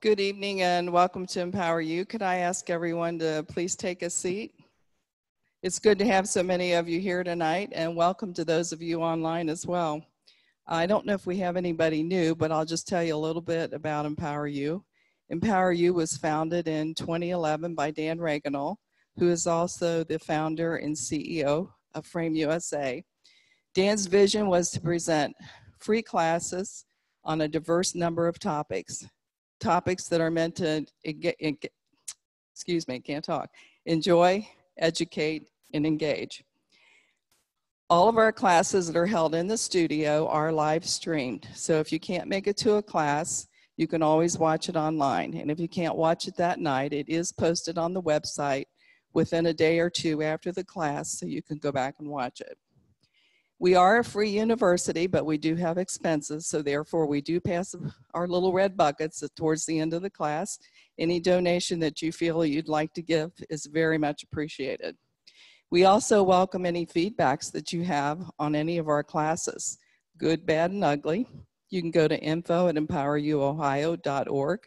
Good evening and welcome to EmpowerU. Could I ask everyone to please take a seat? It's good to have so many of you here tonight and welcome to those of you online as well. I don't know if we have anybody new, but I'll just tell you a little bit about EmpowerU. Empower You was founded in 2011 by Dan Regenold, who is also the founder and CEO of Frame USA. Dan's vision was to present free classes on a diverse number of topics, topics that are meant to, excuse me, can't talk, enjoy, educate, and engage. All of our classes that are held in the studio are live streamed. So if you can't make it to a class, you can always watch it online. And if you can't watch it that night, it is posted on the website within a day or two after the class so you can go back and watch it. We are a free university, but we do have expenses, so therefore we do pass our little red buckets towards the end of the class. Any donation that you feel you'd like to give is very much appreciated. We also welcome any feedbacks that you have on any of our classes, good, bad, and ugly. You can go to info at empoweruohio.org.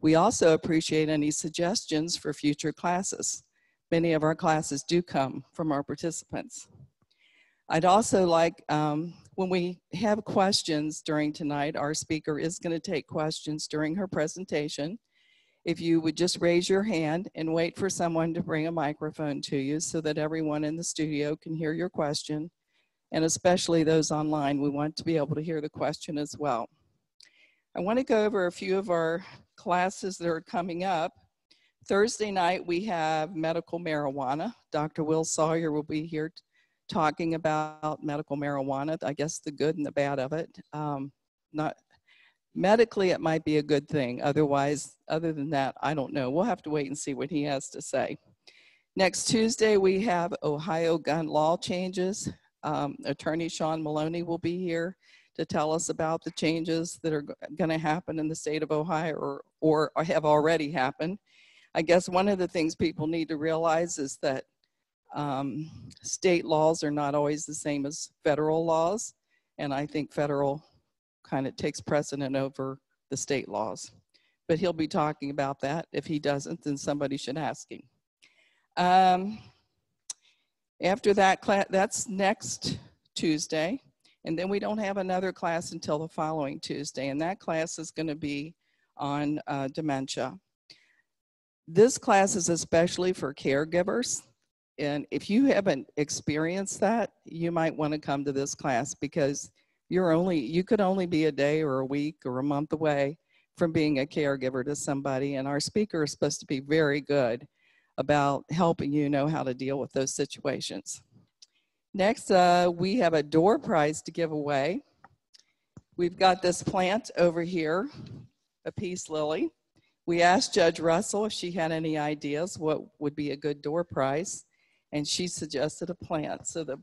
We also appreciate any suggestions for future classes. Many of our classes do come from our participants. I'd also like, um, when we have questions during tonight, our speaker is going to take questions during her presentation if you would just raise your hand and wait for someone to bring a microphone to you so that everyone in the studio can hear your question, and especially those online, we want to be able to hear the question as well. I want to go over a few of our classes that are coming up. Thursday night, we have medical marijuana. Dr. Will Sawyer will be here talking about medical marijuana, I guess the good and the bad of it. Um, not medically it might be a good thing otherwise other than that i don't know. We'll have to wait and see what he has to say. Next tuesday we have ohio gun law changes. Um, attorney sean maloney will be here to tell us about the changes that are going to happen in the state of ohio or, or have already happened. I guess one of the things people need to realize is that um, state laws are not always the same as federal laws and i think federal kind of takes precedent over the state laws. But he'll be talking about that. If he doesn't, then somebody should ask him. Um, after that, class, that's next Tuesday. And then we don't have another class until the following Tuesday. And that class is going to be on uh, dementia. This class is especially for caregivers. And if you haven't experienced that, you might want to come to this class because you're only you could only be a day or a week or a month away from being a caregiver to somebody. And our speaker is supposed to be very good about helping you know how to deal with those situations. Next uh, we have a door prize to give away. We've got this plant over here a peace lily. We asked judge russell if she had any ideas what would be a good door prize and she suggested a plant so the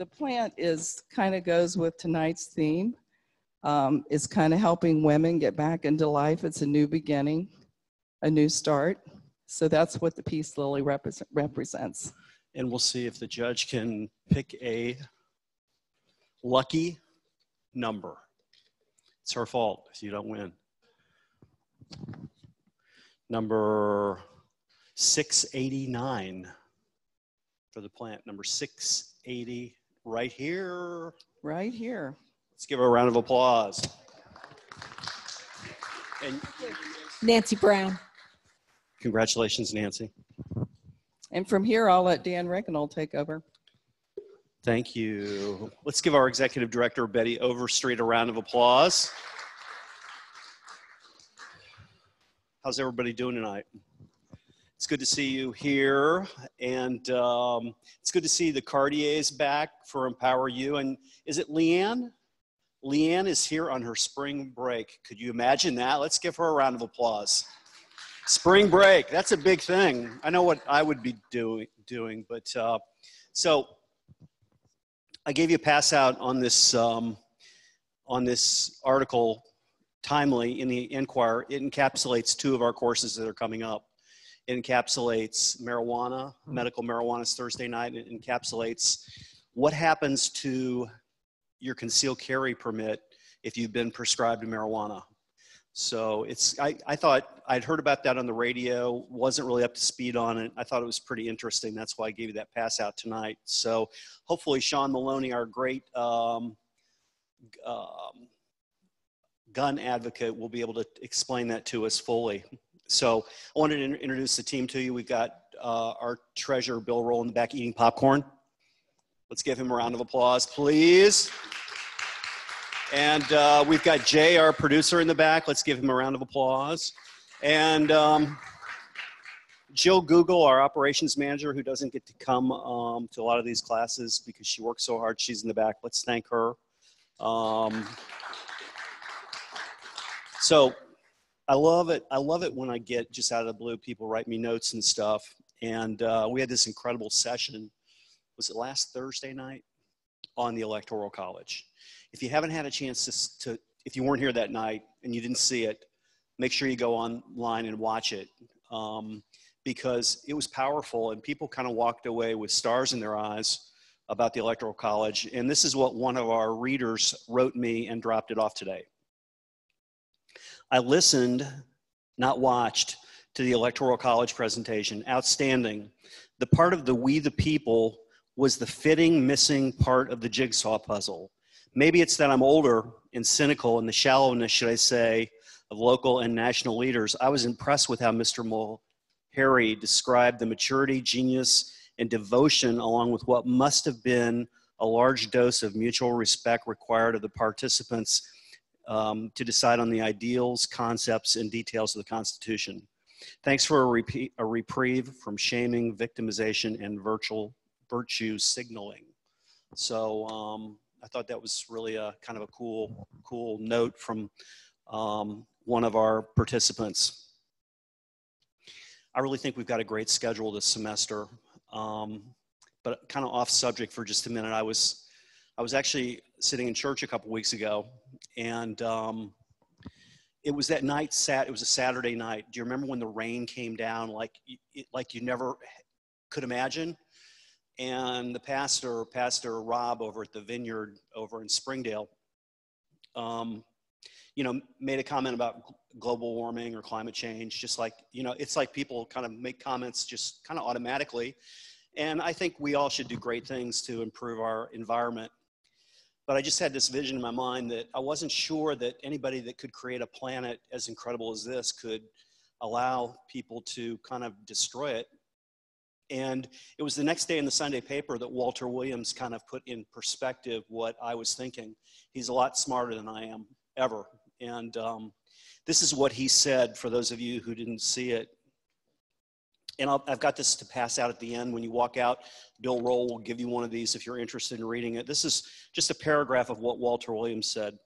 the plant is kind of goes with tonight's theme. Um, it's kind of helping women get back into life. It's a new beginning, a new start. So that's what the peace lily represent, represents. And we'll see if the judge can pick a lucky number. It's her fault if you don't win. Number 689 for the plant, number 680, right here. Right here. Let's give her a round of applause. And Nancy Brown. Congratulations, Nancy. And from here, I'll let Dan Regenold take over. Thank you. Let's give our executive director, Betty Overstreet, a round of applause. How's everybody doing tonight? It's good to see you here, and um, it's good to see the Cartiers back for EmpowerU. And is it Leanne? Leanne is here on her spring break. Could you imagine that? Let's give her a round of applause. Spring break, that's a big thing. I know what I would be doing, doing but uh, so I gave you a pass out on this um, on this article timely in the Enquirer. It encapsulates two of our courses that are coming up encapsulates marijuana, hmm. medical marijuana is Thursday night. It encapsulates what happens to your concealed carry permit if you've been prescribed marijuana. So it's, I, I thought, I'd heard about that on the radio, wasn't really up to speed on it. I thought it was pretty interesting. That's why I gave you that pass out tonight. So hopefully Sean Maloney, our great um, um, gun advocate, will be able to explain that to us fully. So I wanted to introduce the team to you. We've got uh, our treasurer, Bill Roll, in the back eating popcorn. Let's give him a round of applause, please. And uh, we've got Jay, our producer, in the back. Let's give him a round of applause. And um, Jill Google, our operations manager, who doesn't get to come um, to a lot of these classes because she works so hard. She's in the back. Let's thank her. Um, so I love it. I love it when I get just out of the blue, people write me notes and stuff. And uh, we had this incredible session. Was it last Thursday night on the Electoral College? If you haven't had a chance to, to if you weren't here that night and you didn't see it, make sure you go online and watch it um, because it was powerful and people kind of walked away with stars in their eyes about the Electoral College. And this is what one of our readers wrote me and dropped it off today. I listened, not watched, to the Electoral College presentation. Outstanding. The part of the We the People was the fitting missing part of the jigsaw puzzle. Maybe it's that I'm older and cynical and the shallowness, should I say, of local and national leaders. I was impressed with how Mr. Mulhary described the maturity, genius, and devotion, along with what must have been a large dose of mutual respect required of the participants um, to decide on the ideals, concepts, and details of the Constitution. Thanks for a, repeat, a reprieve from shaming, victimization, and virtual virtue signaling. So um, I thought that was really a kind of a cool, cool note from um, one of our participants. I really think we've got a great schedule this semester. Um, but kind of off subject for just a minute, I was, I was actually sitting in church a couple weeks ago, and um, it was that night. Sat. It was a Saturday night. Do you remember when the rain came down like, it, like you never could imagine? and the pastor, Pastor Rob over at the Vineyard over in Springdale, um, you know, made a comment about global warming or climate change. Just like you know, it's like people kind of make comments just kind of automatically, and I think we all should do great things to improve our environment. But I just had this vision in my mind that I wasn't sure that anybody that could create a planet as incredible as this could allow people to kind of destroy it and it was the next day in the Sunday paper that Walter Williams kind of put in perspective what I was thinking. He's a lot smarter than I am ever. And um, this is what he said for those of you who didn't see it. And i have got this to pass out at the end. When you walk out, Bill Roll will give you one of these if you're interested in reading it. This is just a paragraph of what Walter Williams said.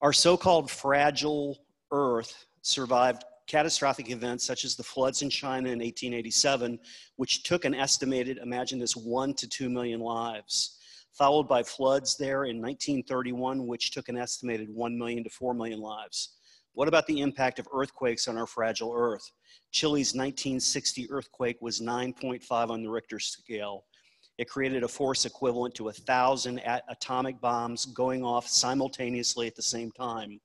Our so called fragile Earth survived catastrophic events such as the floods in China in 1887, which took an estimated, imagine this, one to two million lives, followed by floods there in 1931, which took an estimated one million to four million lives. What about the impact of earthquakes on our fragile Earth? Chile's 1960 earthquake was 9.5 on the Richter scale. It created a force equivalent to a thousand atomic bombs going off simultaneously at the same time.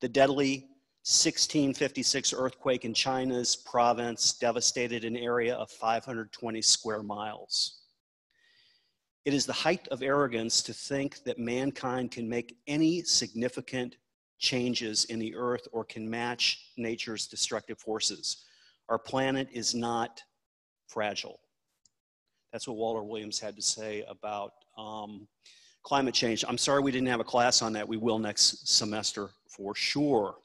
The deadly 1656 earthquake in China's province devastated an area of 520 square miles. It is the height of arrogance to think that mankind can make any significant changes in the earth or can match nature's destructive forces. Our planet is not fragile. That's what Walter Williams had to say about um, climate change. I'm sorry we didn't have a class on that. We will next semester for sure.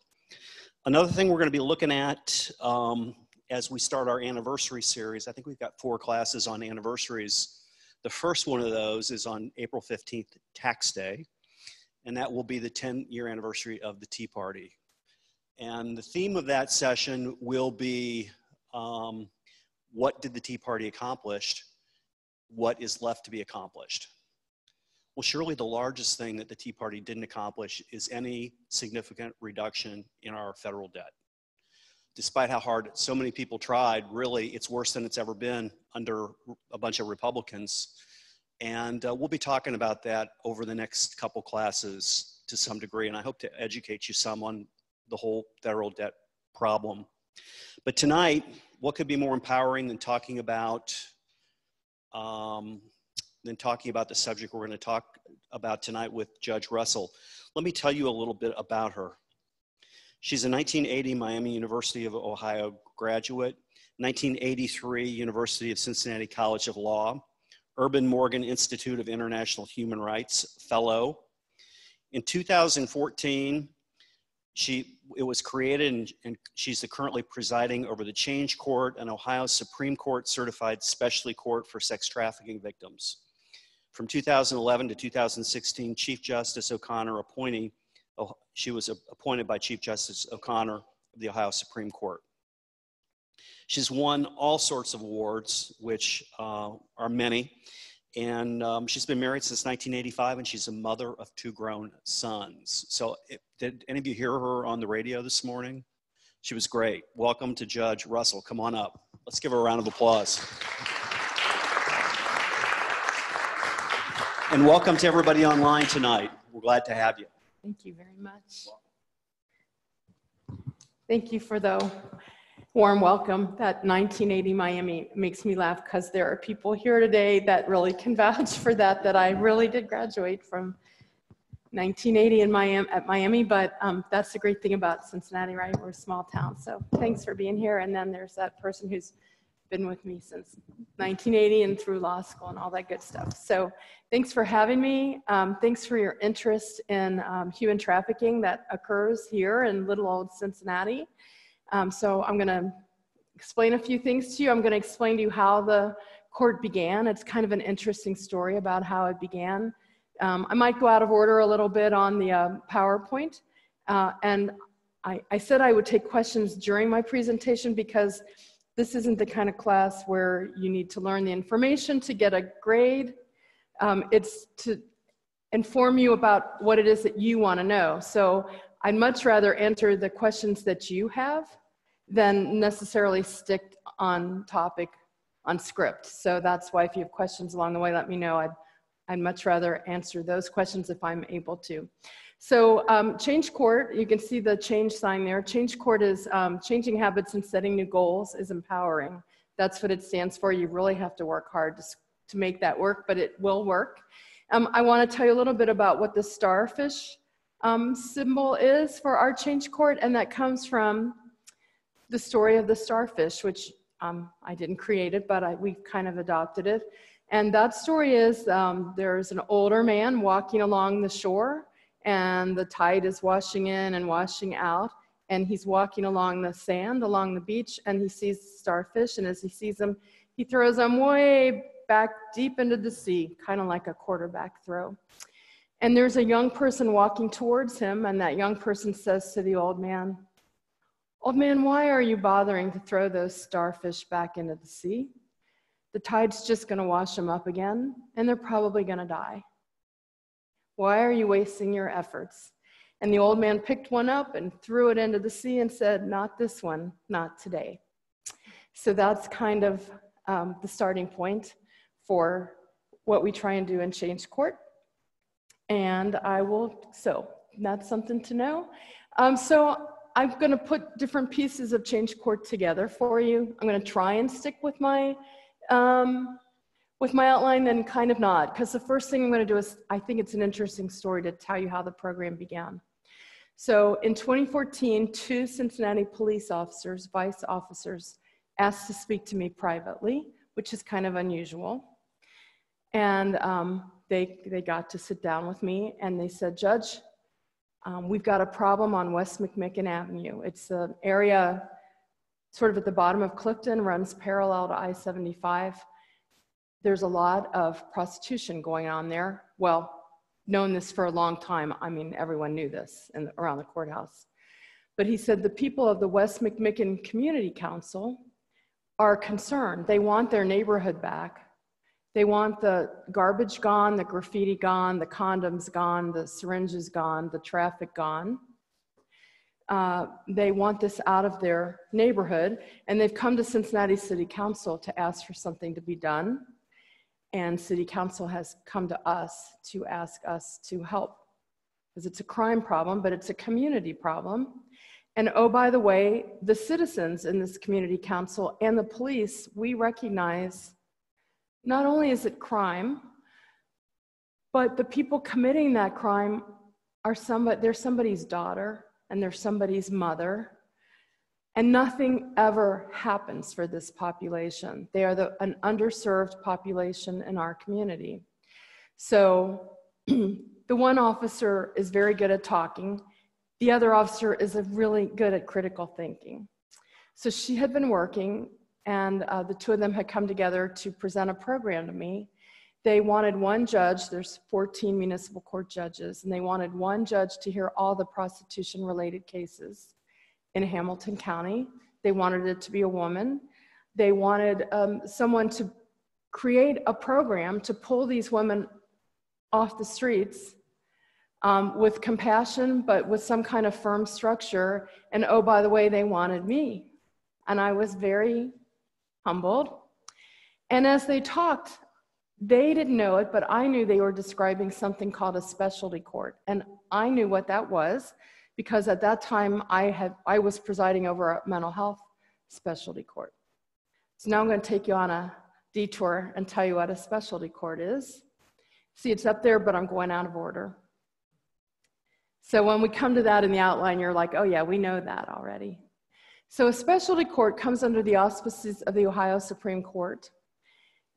Another thing we're going to be looking at um, as we start our anniversary series, I think we've got four classes on anniversaries. The first one of those is on April 15th, Tax Day, and that will be the 10 year anniversary of the Tea Party. And the theme of that session will be um, what did the Tea Party accomplish? What is left to be accomplished? Well, surely the largest thing that the Tea Party didn't accomplish is any significant reduction in our federal debt. Despite how hard so many people tried, really, it's worse than it's ever been under a bunch of Republicans. And uh, we'll be talking about that over the next couple classes to some degree. And I hope to educate you some on the whole federal debt problem. But tonight, what could be more empowering than talking about um, than talking about the subject we're going to talk about tonight with Judge Russell? Let me tell you a little bit about her. She's a 1980 Miami University of Ohio graduate, 1983 University of Cincinnati College of Law, Urban Morgan Institute of International Human Rights Fellow. In 2014, she, it was created and, and she's currently presiding over the Change Court, an Ohio Supreme Court certified specialty court for sex trafficking victims. From 2011 to 2016, Chief Justice O'Connor appointee, oh, she was appointed by Chief Justice O'Connor of the Ohio Supreme Court. She's won all sorts of awards, which uh, are many. And um, she's been married since 1985, and she's a mother of two grown sons. So, did any of you hear her on the radio this morning? She was great. Welcome to Judge Russell. Come on up. Let's give her a round of applause. And welcome to everybody online tonight. We're glad to have you. Thank you very much. Thank you for the warm welcome. That 1980 Miami makes me laugh because there are people here today that really can vouch for that, that I really did graduate from 1980 in Miami, at Miami, but um, that's the great thing about Cincinnati, right? We're a small town. So thanks for being here. And then there's that person who's been with me since 1980 and through law school and all that good stuff. So thanks for having me. Um, thanks for your interest in um, human trafficking that occurs here in little old Cincinnati. Um, so I'm going to explain a few things to you. I'm going to explain to you how the court began. It's kind of an interesting story about how it began. Um, I might go out of order a little bit on the uh, PowerPoint. Uh, and I, I said I would take questions during my presentation because this isn't the kind of class where you need to learn the information to get a grade. Um, it's to inform you about what it is that you want to know. So I'd much rather answer the questions that you have than necessarily stick on topic on script. So that's why if you have questions along the way, let me know. I'd, I'd much rather answer those questions if I'm able to. So um, Change Court, you can see the change sign there. Change Court is um, changing habits and setting new goals is empowering. That's what it stands for. You really have to work hard to, to make that work, but it will work. Um, I want to tell you a little bit about what the starfish um, symbol is for our change court, and that comes from the story of the starfish, which um, I didn't create it, but I, we kind of adopted it. And that story is um, there's an older man walking along the shore, and the tide is washing in and washing out. And he's walking along the sand, along the beach, and he sees starfish. And as he sees them, he throws them way back deep into the sea, kind of like a quarterback throw. And there's a young person walking towards him, and that young person says to the old man, Old man, why are you bothering to throw those starfish back into the sea? The tide's just going to wash them up again, and they're probably going to die. Why are you wasting your efforts? And the old man picked one up and threw it into the sea and said, Not this one, not today. So that's kind of um, the starting point for what we try and do in Change Court and I will, so that's something to know. Um, so I'm going to put different pieces of Change Court together for you. I'm going to try and stick with my um, with my outline and kind of not, because the first thing I'm going to do is I think it's an interesting story to tell you how the program began. So in 2014, two Cincinnati police officers, vice officers, asked to speak to me privately, which is kind of unusual. And um, they, they got to sit down with me and they said, Judge, um, we've got a problem on West McMicken Avenue. It's an area sort of at the bottom of Clifton, runs parallel to I 75. There's a lot of prostitution going on there. Well, known this for a long time. I mean, everyone knew this in, around the courthouse. But he said the people of the West McMicken Community Council are concerned. They want their neighborhood back. They want the garbage gone, the graffiti gone, the condoms gone, the syringes gone, the traffic gone. Uh, they want this out of their neighborhood, and they've come to Cincinnati City Council to ask for something to be done. And City Council has come to us to ask us to help because it's a crime problem, but it's a community problem. And oh, by the way, the citizens in this community council and the police, we recognize not only is it crime, but the people committing that crime are somebody, they're somebody's daughter and they're somebody's mother. And nothing ever happens for this population. They are the, an underserved population in our community. So the one officer is very good at talking. The other officer is really good at critical thinking. So she had been working, and uh, the two of them had come together to present a program to me. They wanted one judge, there's 14 municipal court judges, and they wanted one judge to hear all the prostitution related cases in Hamilton County. They wanted it to be a woman. They wanted um, someone to create a program to pull these women off the streets um, with compassion, but with some kind of firm structure. And oh, by the way, they wanted me. And I was very humbled. And as they talked, they didn't know it, but I knew they were describing something called a specialty court. And I knew what that was because at that time I had I was presiding over a mental health specialty court. So now I'm going to take you on a detour and tell you what a specialty court is. See, it's up there, but I'm going out of order. So when we come to that in the outline, you're like, oh yeah, we know that already. So a specialty court comes under the auspices of the Ohio Supreme Court.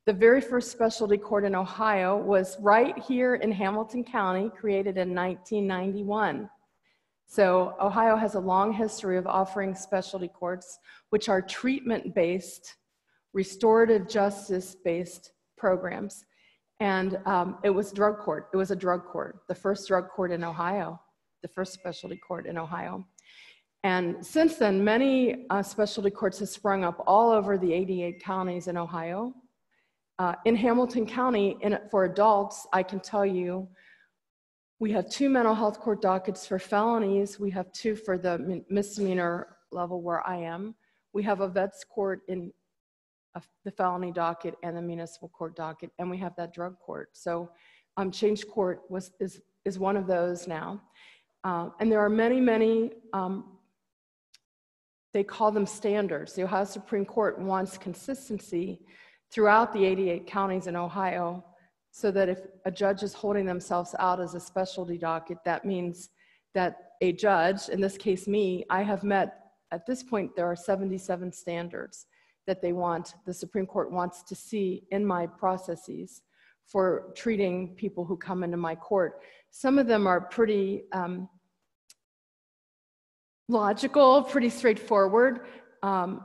The very first specialty court in Ohio was right here in Hamilton County, created in 1991. So Ohio has a long history of offering specialty courts, which are treatment-based, restorative justice-based programs. And um, it was drug court. It was a drug court, the first drug court in Ohio, the first specialty court in Ohio. And since then, many uh, specialty courts have sprung up all over the 88 counties in Ohio. Uh, in Hamilton County, in, for adults, I can tell you we have two mental health court dockets for felonies. We have two for the misdemeanor level where I am. We have a vets court in a, the felony docket and the municipal court docket, and we have that drug court. So um, change court was, is, is one of those now. Uh, and there are many, many, um, they call them standards. The Ohio Supreme Court wants consistency throughout the 88 counties in Ohio so that if a judge is holding themselves out as a specialty docket, that means that a judge, in this case me, I have met, at this point, there are 77 standards that they want, the Supreme Court wants to see in my processes for treating people who come into my court. Some of them are pretty um, logical, pretty straightforward. Um,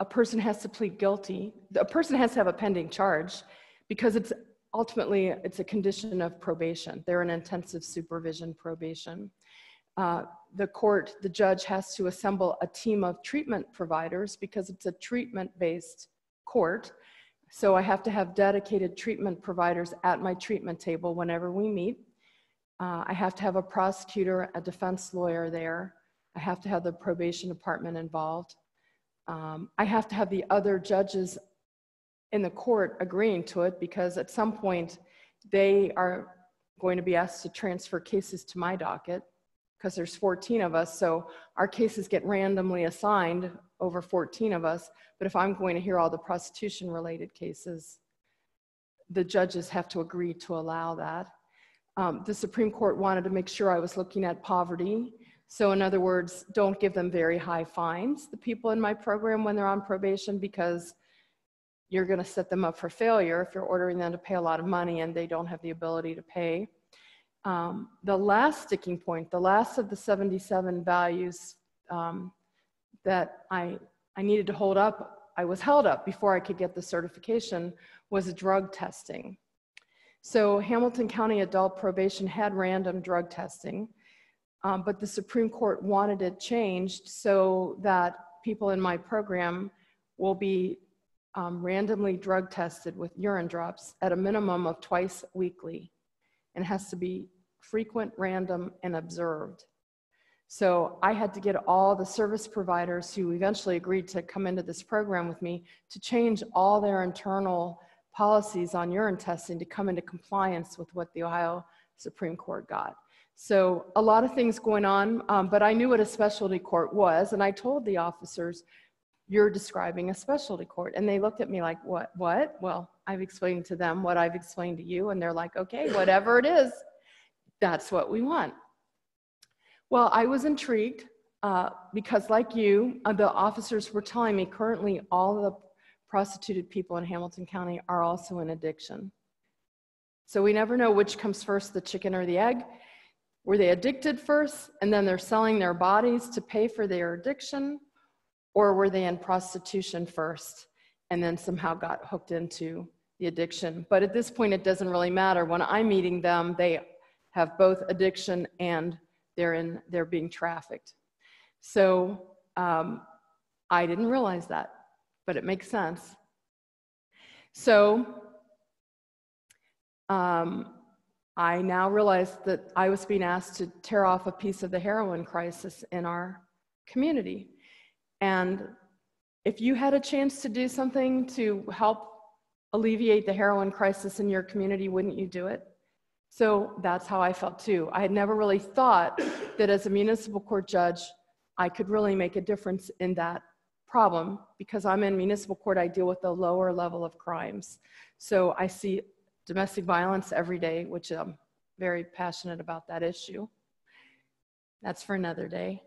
a person has to plead guilty. A person has to have a pending charge because it's ultimately it's a condition of probation. They're an intensive supervision probation. Uh, the court, the judge has to assemble a team of treatment providers because it's a treatment-based court. So I have to have dedicated treatment providers at my treatment table whenever we meet. Uh, I have to have a prosecutor, a defense lawyer there. I have to have the probation department involved. Um, I have to have the other judges in the court agreeing to it because at some point they are going to be asked to transfer cases to my docket because there's 14 of us. So our cases get randomly assigned over 14 of us. But if I'm going to hear all the prostitution related cases, the judges have to agree to allow that. Um, the Supreme Court wanted to make sure I was looking at poverty. So in other words, don't give them very high fines, the people in my program when they're on probation, because you're going to set them up for failure if you're ordering them to pay a lot of money and they don't have the ability to pay. Um, the last sticking point, the last of the 77 values um, that I, I needed to hold up, I was held up before I could get the certification, was drug testing. So Hamilton County Adult Probation had random drug testing, um, but the Supreme Court wanted it changed so that people in my program will be um, randomly drug tested with urine drops at a minimum of twice weekly and has to be frequent, random, and observed. So I had to get all the service providers who eventually agreed to come into this program with me to change all their internal policies on urine testing to come into compliance with what the Ohio Supreme Court got. So a lot of things going on, um, but I knew what a specialty court was, and I told the officers, "You're describing a specialty court," and they looked at me like, "What? What?" Well, I've explained to them what I've explained to you, and they're like, "Okay, whatever it is, that's what we want." Well, I was intrigued uh, because, like you, uh, the officers were telling me currently all the prostituted people in Hamilton County are also in addiction. So we never know which comes first, the chicken or the egg. Were they addicted first and then they're selling their bodies to pay for their addiction? Or were they in prostitution first and then somehow got hooked into the addiction? But at this point, it doesn't really matter. When I'm meeting them, they have both addiction and they're, in, they're being trafficked. So um, I didn't realize that, but it makes sense. So um, I now realize that I was being asked to tear off a piece of the heroin crisis in our community. And if you had a chance to do something to help alleviate the heroin crisis in your community, wouldn't you do it? So that's how I felt too. I had never really thought that as a municipal court judge, I could really make a difference in that problem because I'm in municipal court, I deal with the lower level of crimes. So I see domestic violence every day, which I'm very passionate about that issue. That's for another day.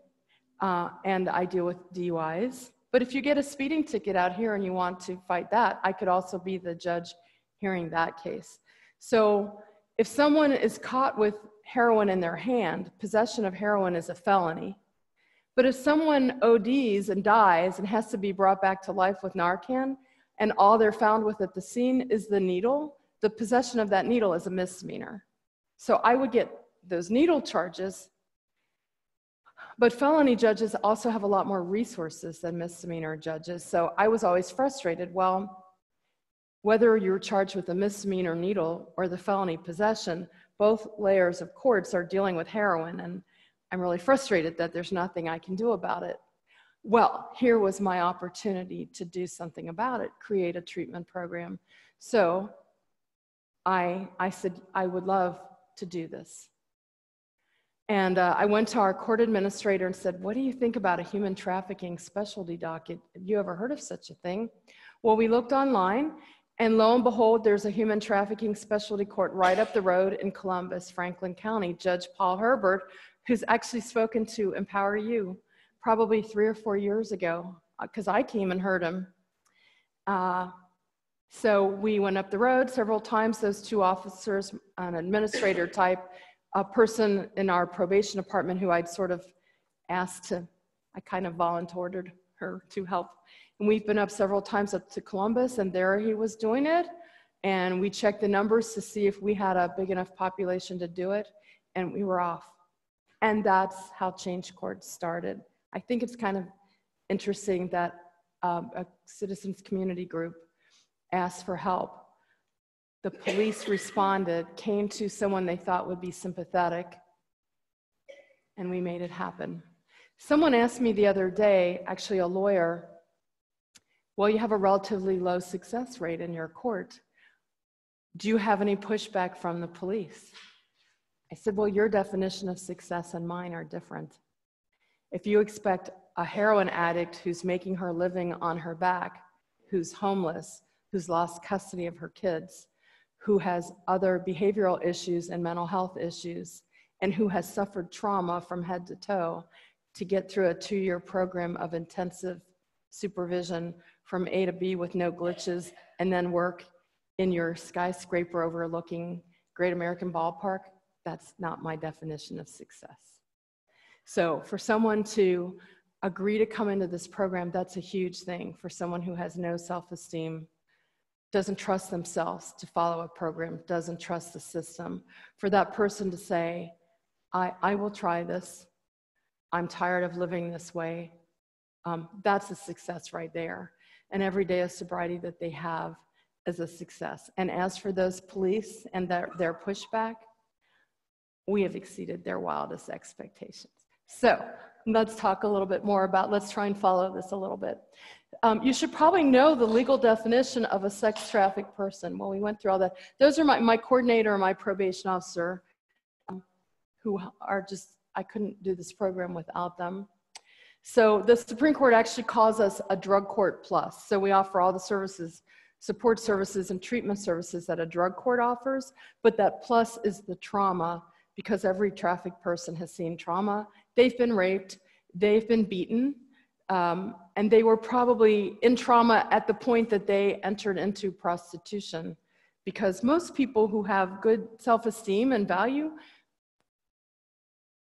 Uh, and I deal with DUIs. But if you get a speeding ticket out here and you want to fight that, I could also be the judge hearing that case. So if someone is caught with heroin in their hand, possession of heroin is a felony. But if someone ODs and dies and has to be brought back to life with Narcan, and all they're found with at the scene is the needle, the possession of that needle is a misdemeanor. So I would get those needle charges. But felony judges also have a lot more resources than misdemeanor judges. So I was always frustrated. Well, whether you're charged with a misdemeanor needle or the felony possession, both layers of courts are dealing with heroin. And I'm really frustrated that there's nothing I can do about it. Well, here was my opportunity to do something about it, create a treatment program. So I, I said, I would love to do this. And uh, I went to our court administrator and said, What do you think about a human trafficking specialty docket? Have you ever heard of such a thing? Well, we looked online, and lo and behold, there's a human trafficking specialty court right up the road in Columbus, Franklin County. Judge Paul Herbert, who's actually spoken to EmpowerU probably three or four years ago, because uh, I came and heard him. Uh, so we went up the road several times, those two officers, an administrator type, a person in our probation department who I'd sort of asked to, I kind of volunteered her to help. And we've been up several times up to Columbus and there he was doing it. And we checked the numbers to see if we had a big enough population to do it. And we were off. And that's how Change Court started. I think it's kind of interesting that um, a citizens community group asked for help. The police responded, came to someone they thought would be sympathetic, and we made it happen. Someone asked me the other day, actually a lawyer, well, you have a relatively low success rate in your court. Do you have any pushback from the police? I said, well, your definition of success and mine are different. If you expect a heroin addict who's making her living on her back, who's homeless, who's lost custody of her kids, who has other behavioral issues and mental health issues, and who has suffered trauma from head to toe to get through a two year program of intensive supervision from A to B with no glitches, and then work in your skyscraper overlooking Great American Ballpark, that's not my definition of success. So, for someone to agree to come into this program, that's a huge thing for someone who has no self esteem doesn't trust themselves to follow a program, doesn't trust the system, for that person to say, I, I will try this. I'm tired of living this way. Um, that's a success right there. And every day of sobriety that they have is a success. And as for those police and their, their pushback, we have exceeded their wildest expectations. So let's talk a little bit more about, let's try and follow this a little bit. Um, you should probably know the legal definition of a sex trafficked person. Well, we went through all that. Those are my, my coordinator and my probation officer um, who are just, I couldn't do this program without them. So the Supreme Court actually calls us a drug court plus. So we offer all the services, support services and treatment services that a drug court offers, but that plus is the trauma because every trafficked person has seen trauma. They've been raped, they've been beaten, um, and they were probably in trauma at the point that they entered into prostitution. Because most people who have good self esteem and value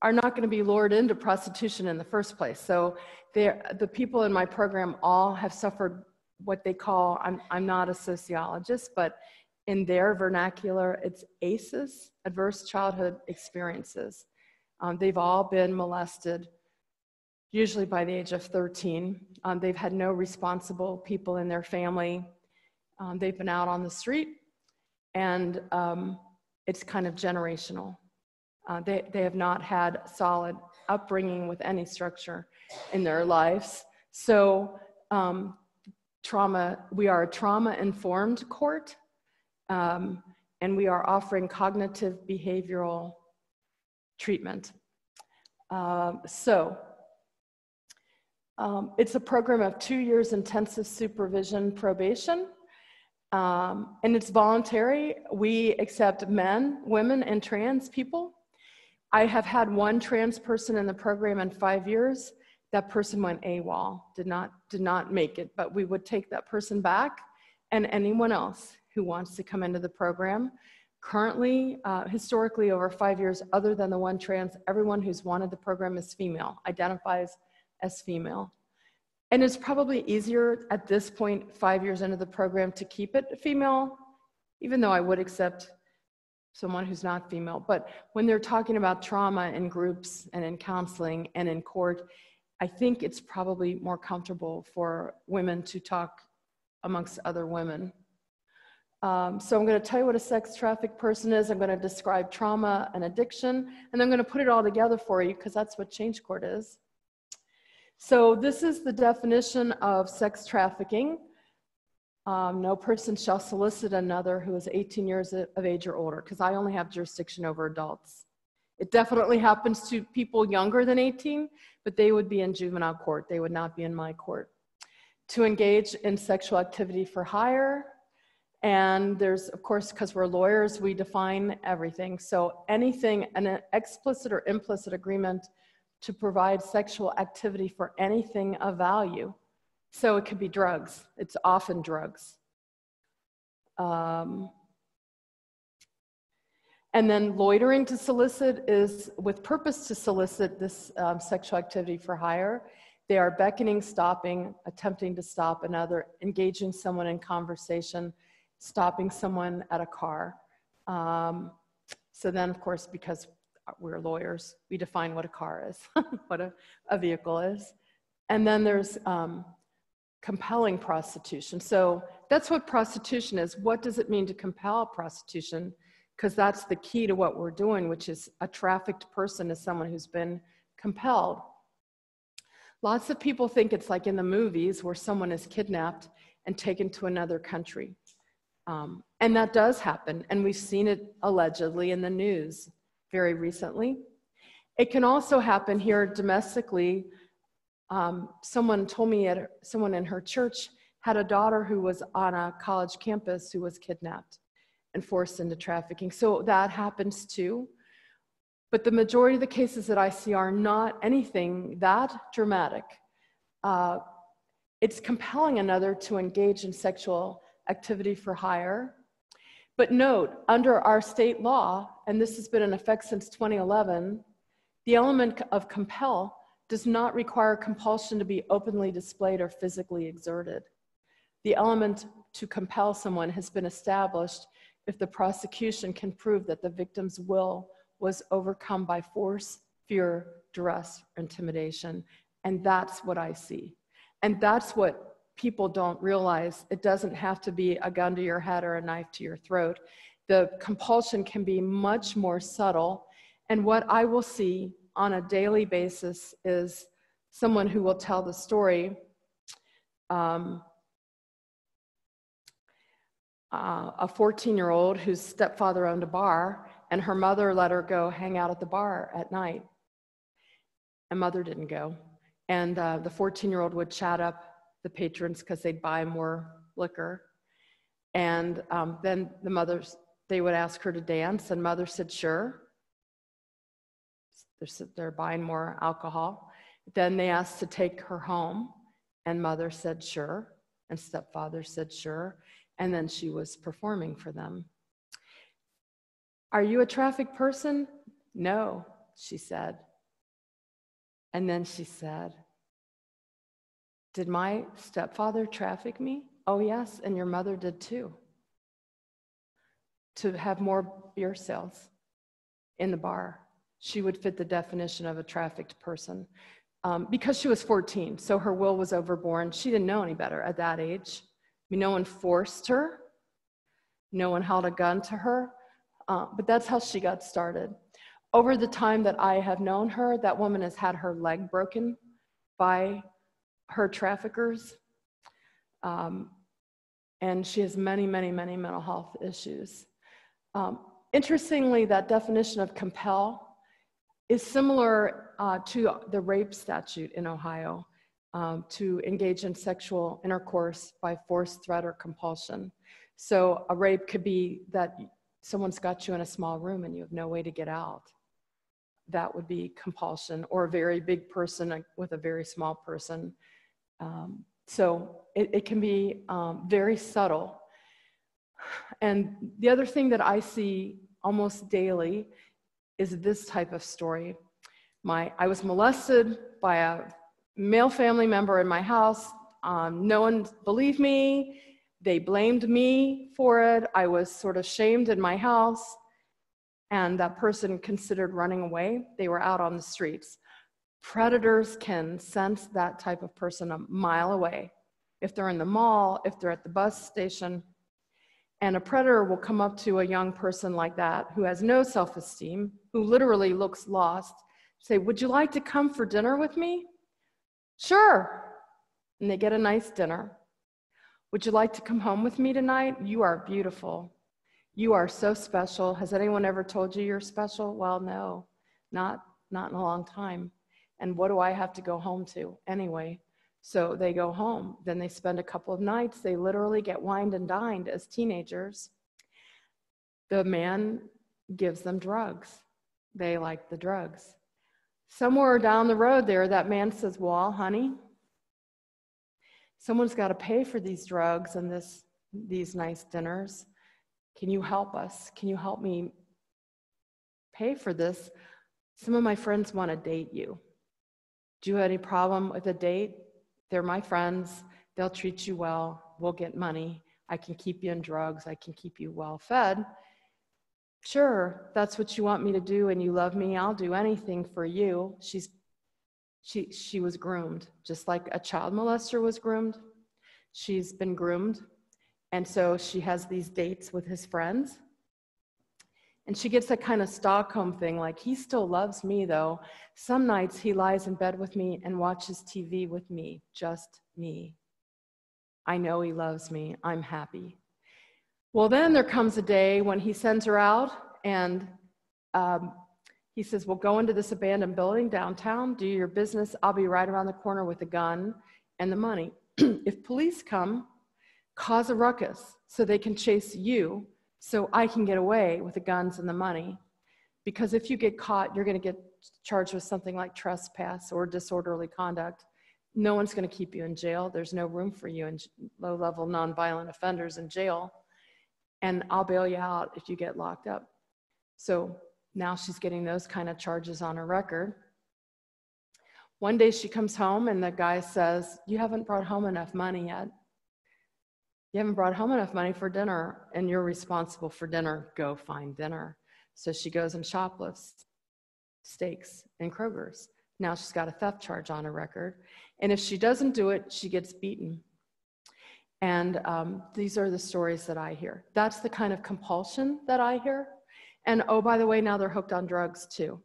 are not going to be lured into prostitution in the first place. So the people in my program all have suffered what they call, I'm, I'm not a sociologist, but in their vernacular, it's ACEs, adverse childhood experiences. Um, they've all been molested, usually by the age of 13. Um, they've had no responsible people in their family. Um, they've been out on the street, and um, it's kind of generational. Uh, they, they have not had solid upbringing with any structure in their lives. So, um, trauma, we are a trauma informed court, um, and we are offering cognitive behavioral treatment. Um, so, um, it's a program of two years intensive supervision probation. Um, and it's voluntary. We accept men, women, and trans people. I have had one trans person in the program in five years. That person went AWOL, did not, did not make it, but we would take that person back and anyone else who wants to come into the program. Currently, uh, historically, over five years, other than the one trans, everyone who's wanted the program is female, identifies as female. And it's probably easier at this point, five years into the program, to keep it female, even though I would accept someone who's not female. But when they're talking about trauma in groups and in counseling and in court, I think it's probably more comfortable for women to talk amongst other women. Um, so I'm going to tell you what a sex trafficked person is. I'm going to describe trauma and addiction, and I'm going to put it all together for you because that's what Change Court is. So this is the definition of sex trafficking. Um, no person shall solicit another who is 18 years of age or older, because I only have jurisdiction over adults. It definitely happens to people younger than 18, but they would be in juvenile court. They would not be in my court. To engage in sexual activity for hire. And there's, of course, because we're lawyers, we define everything. So anything, an explicit or implicit agreement to provide sexual activity for anything of value so it could be drugs. It's often drugs. Um, and then loitering to solicit is with purpose to solicit this um, sexual activity for hire. They are beckoning, stopping, attempting to stop another, engaging someone in conversation, stopping someone at a car. Um, so then, of course, because we're lawyers, we define what a car is, what a, a, vehicle is. And then there's um, compelling prostitution. So that's what prostitution is. What does it mean to compel prostitution? Because that's the key to what we're doing, which is a trafficked person is someone who's been compelled. Lots of people think it's like in the movies where someone is kidnapped and taken to another country. Um, and that does happen, and we've seen it allegedly in the news very recently. It can also happen here domestically um, someone told me at someone in her church had a daughter who was on a college campus who was kidnapped and forced into trafficking. So that happens too. But the majority of the cases that I see are not anything that dramatic. Uh, it's compelling another to engage in sexual activity for hire. But note, under our state law, and this has been in effect since 2011, the element of compel does not require compulsion to be openly displayed or physically exerted. The element to compel someone has been established if the prosecution can prove that the victim's will was overcome by force, fear, duress, or intimidation. And that's what I see. And that's what people don't realize. It doesn't have to be a gun to your head or a knife to your throat. The compulsion can be much more subtle. And what I will see on a daily basis is someone who will tell the story. Um, uh, a 14 year old whose stepfather owned a bar and her mother let her go hang out at the bar at night. And mother didn't go. And uh, the 14 year old would chat up the patrons because they'd buy more liquor. And um, then the mothers, they would ask her to dance, and mother said, sure. They're, they're buying more alcohol. Then they asked to take her home, and mother said, sure. And stepfather said, sure. And then she was performing for them. Are you a traffic person? No, she said. And then she said, Did my stepfather traffic me? Oh, yes, and your mother did too. To have more beer sales in the bar. She would fit the definition of a trafficked person um, because she was 14, so her will was overborne. She didn't know any better at that age. I mean, no one forced her, no one held a gun to her, uh, but that's how she got started. Over the time that I have known her, that woman has had her leg broken by her traffickers. Um, and she has many, many, many mental health issues. Um, interestingly, that definition of compel is similar uh, to the rape statute in Ohio um, to engage in sexual intercourse by force, threat, or compulsion. So a rape could be that someone's got you in a small room and you have no way to get out. That would be compulsion, or a very big person with a very small person. Um, so it, it can be um, very subtle. And the other thing that I see almost daily is this type of story. My, I was molested by a male family member in my house. Um, no one believed me. They blamed me for it. I was sort of shamed in my house. And that person considered running away. They were out on the streets. Predators can sense that type of person a mile away. If they're in the mall, if they're at the bus station, and a predator will come up to a young person like that who has no self esteem, who literally looks lost, say, Would you like to come for dinner with me? Sure. And they get a nice dinner. Would you like to come home with me tonight? You are beautiful. You are so special. Has anyone ever told you you're special? Well, no, not, not in a long time. And what do I have to go home to anyway? So they go home. Then they spend a couple of nights. They literally get wined and dined as teenagers. The man gives them drugs. They like the drugs. Somewhere down the road there, that man says, Well, honey, someone's got to pay for these drugs and this, these nice dinners. Can you help us? Can you help me pay for this? Some of my friends want to date you. Do you have any problem with a date? They're my friends. They'll treat you well. We'll get money. I can keep you in drugs. I can keep you well fed. Sure, that's what you want me to do and you love me. I'll do anything for you. She's she she was groomed just like a child molester was groomed. She's been groomed. And so she has these dates with his friends. And she gets that kind of Stockholm thing like, he still loves me though. Some nights he lies in bed with me and watches TV with me, just me. I know he loves me. I'm happy. Well, then there comes a day when he sends her out and um, he says, Well, go into this abandoned building downtown, do your business. I'll be right around the corner with a gun and the money. if police come, cause a ruckus so they can chase you so I can get away with the guns and the money. Because if you get caught, you're going to get charged with something like trespass or disorderly conduct. No one's going to keep you in jail. There's no room for you in low level nonviolent offenders in jail. And I'll bail you out if you get locked up. So now she's getting those kind of charges on her record. One day she comes home and the guy says, You haven't brought home enough money yet. You haven't brought home enough money for dinner, and you're responsible for dinner. Go find dinner. So she goes and shoplifts steaks in Kroger's. Now she's got a theft charge on her record. And if she doesn't do it, she gets beaten. And um, these are the stories that I hear. That's the kind of compulsion that I hear. And oh, by the way, now they're hooked on drugs too.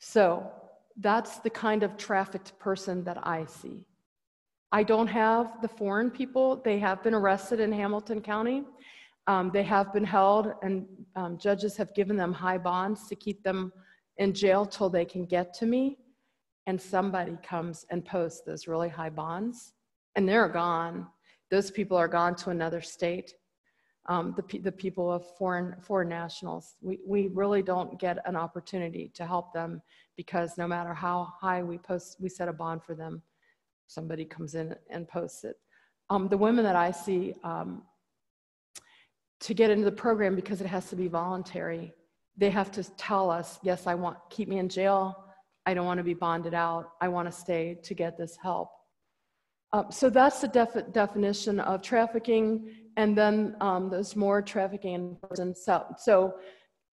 So that's the kind of trafficked person that I see. I don't have the foreign people. They have been arrested in Hamilton County. Um, they have been held, and um, judges have given them high bonds to keep them in jail till they can get to me. And somebody comes and posts those really high bonds, and they're gone. Those people are gone to another state. Um, the, the people of foreign foreign nationals, we, we really don't get an opportunity to help them because no matter how high we post, we set a bond for them, somebody comes in and posts it. Um, the women that I see um, to get into the program because it has to be voluntary. They have to tell us, yes, I want, keep me in jail. I don't want to be bonded out. I want to stay to get this help. Uh, so that's the defi- definition of trafficking. And then um, there's more trafficking in persons. So, so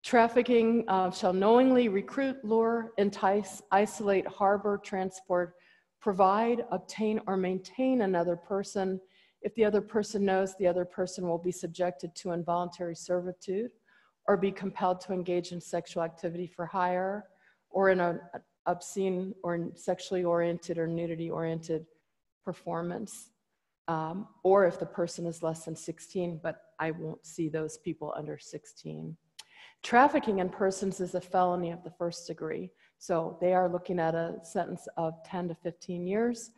trafficking uh, shall knowingly recruit, lure, entice, isolate, harbor, transport, provide, obtain, or maintain another person if the other person knows the other person will be subjected to involuntary servitude or be compelled to engage in sexual activity for hire or in an obscene or sexually oriented or nudity oriented performance. Um, or if the person is less than 16, but I won't see those people under 16. Trafficking in persons is a felony of the first degree. So they are looking at a sentence of 10 to 15 years.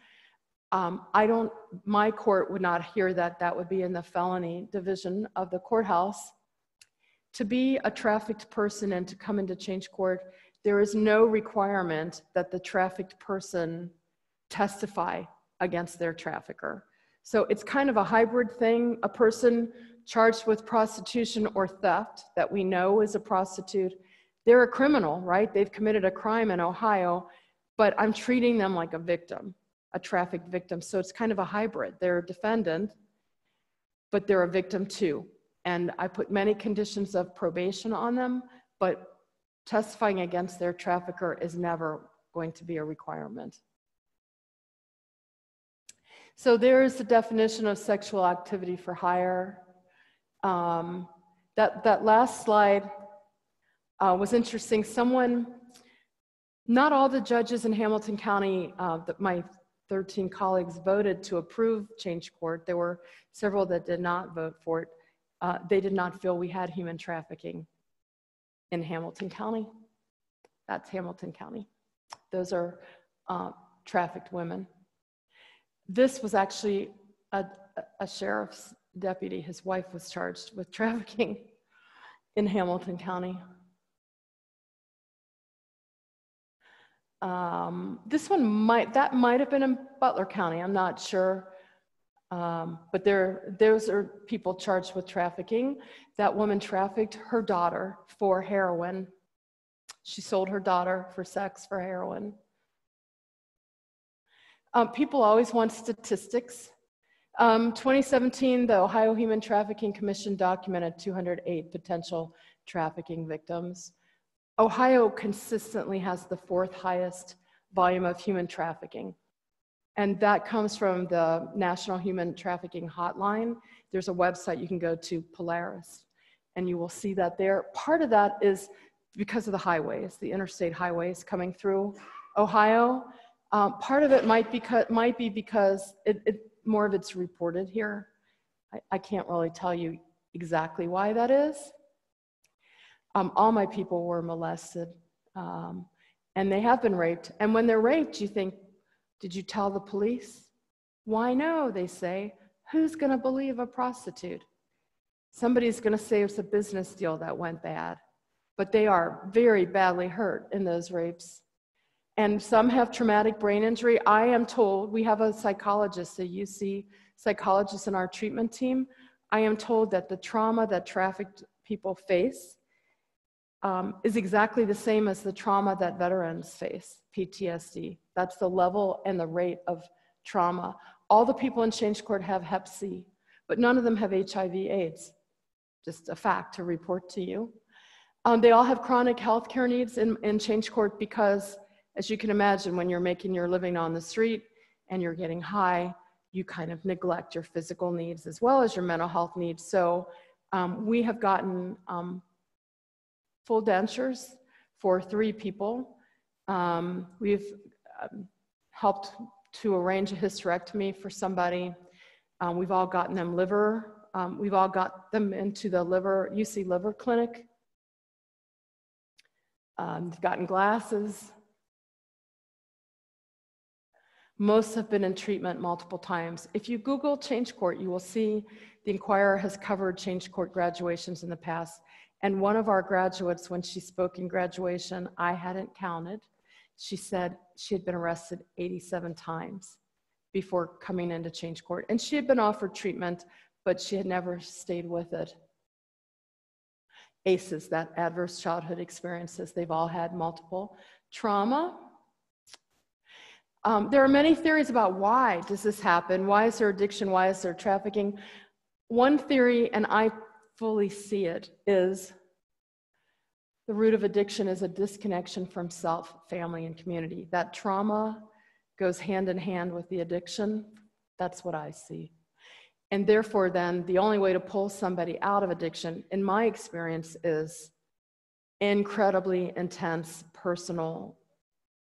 Um, I don't, my court would not hear that. That would be in the felony division of the courthouse. To be a trafficked person and to come into change court, there is no requirement that the trafficked person testify against their trafficker. So it's kind of a hybrid thing. A person charged with prostitution or theft that we know is a prostitute, they're a criminal, right? They've committed a crime in Ohio, but I'm treating them like a victim a trafficked victim. So it's kind of a hybrid. They're a defendant, but they're a victim too. And I put many conditions of probation on them, but testifying against their trafficker is never going to be a requirement. So there is the definition of sexual activity for hire. Um, that, that last slide uh, was interesting. Someone, not all the judges in Hamilton County, uh, that my 13 colleagues voted to approve change court. There were several that did not vote for it. Uh, they did not feel we had human trafficking in Hamilton County. That's Hamilton County. Those are uh, trafficked women. This was actually a, a sheriff's deputy. His wife was charged with trafficking in Hamilton County. Um, this one might, that might have been in Butler County, I'm not sure. Um, but there, those are people charged with trafficking. That woman trafficked her daughter for heroin. She sold her daughter for sex for heroin. Um, people always want statistics. Um, 2017, the Ohio Human Trafficking Commission documented 208 potential trafficking victims. Ohio consistently has the fourth highest volume of human trafficking. And that comes from the National Human Trafficking Hotline. There's a website you can go to, Polaris, and you will see that there. Part of that is because of the highways, the interstate highways coming through Ohio. Um, part of it might, might be because it, it, more of it's reported here. I, I can't really tell you exactly why that is. Um, all my people were molested um, and they have been raped. And when they're raped, you think, did you tell the police? Why no? They say, who's going to believe a prostitute? Somebody's going to say it's a business deal that went bad. But they are very badly hurt in those rapes. And some have traumatic brain injury. I am told, we have a psychologist, a UC psychologist in our treatment team. I am told that the trauma that trafficked people face um, is exactly the same as the trauma that veterans face, PTSD. That's the level and the rate of trauma. All the people in Change Court have Hep C, but none of them have HIV AIDS. Just a fact to report to you. Um, they all have chronic health care needs in, in Change Court because, as you can imagine, when you're making your living on the street and you're getting high, you kind of neglect your physical needs as well as your mental health needs. So um, we have gotten um, full dentures for three people. Um, we've um, helped to arrange a hysterectomy for somebody. Um, we've all gotten them liver um, we've all got them into the liver, UC liver clinic. Um, they've gotten glasses. Most have been in treatment multiple times. If you Google Change Court, you will see the Inquirer has covered Change Court graduations in the past. And one of our graduates, when she spoke in graduation, I hadn't counted. She said she had been arrested 87 times before coming into Change Court. And she had been offered treatment, but she had never stayed with it. ACEs, that adverse childhood experiences, they've all had multiple. Trauma, um, there are many theories about why does this happen? Why is there addiction? Why is there trafficking? One theory, and I fully see it, is the root of addiction is a disconnection from self, family, and community. That trauma goes hand in hand with the addiction. That's what I see. And therefore, then, the only way to pull somebody out of addiction, in my experience, is incredibly intense personal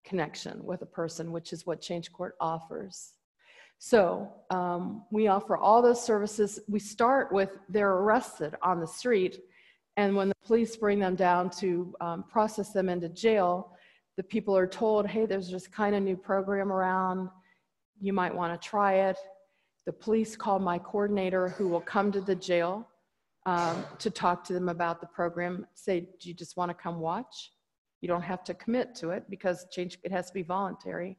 connection with a person, which is what Change Court offers. So um, we offer all those services. We start with they're arrested on the street, and when the police bring them down to um, process them into jail, the people are told, hey, there's this kind of new program around. You might want to try it. The police call my coordinator, who will come to the jail um, to talk to them about the program. Say, do you just want to come watch? You don't have to commit to it because change it has to be voluntary.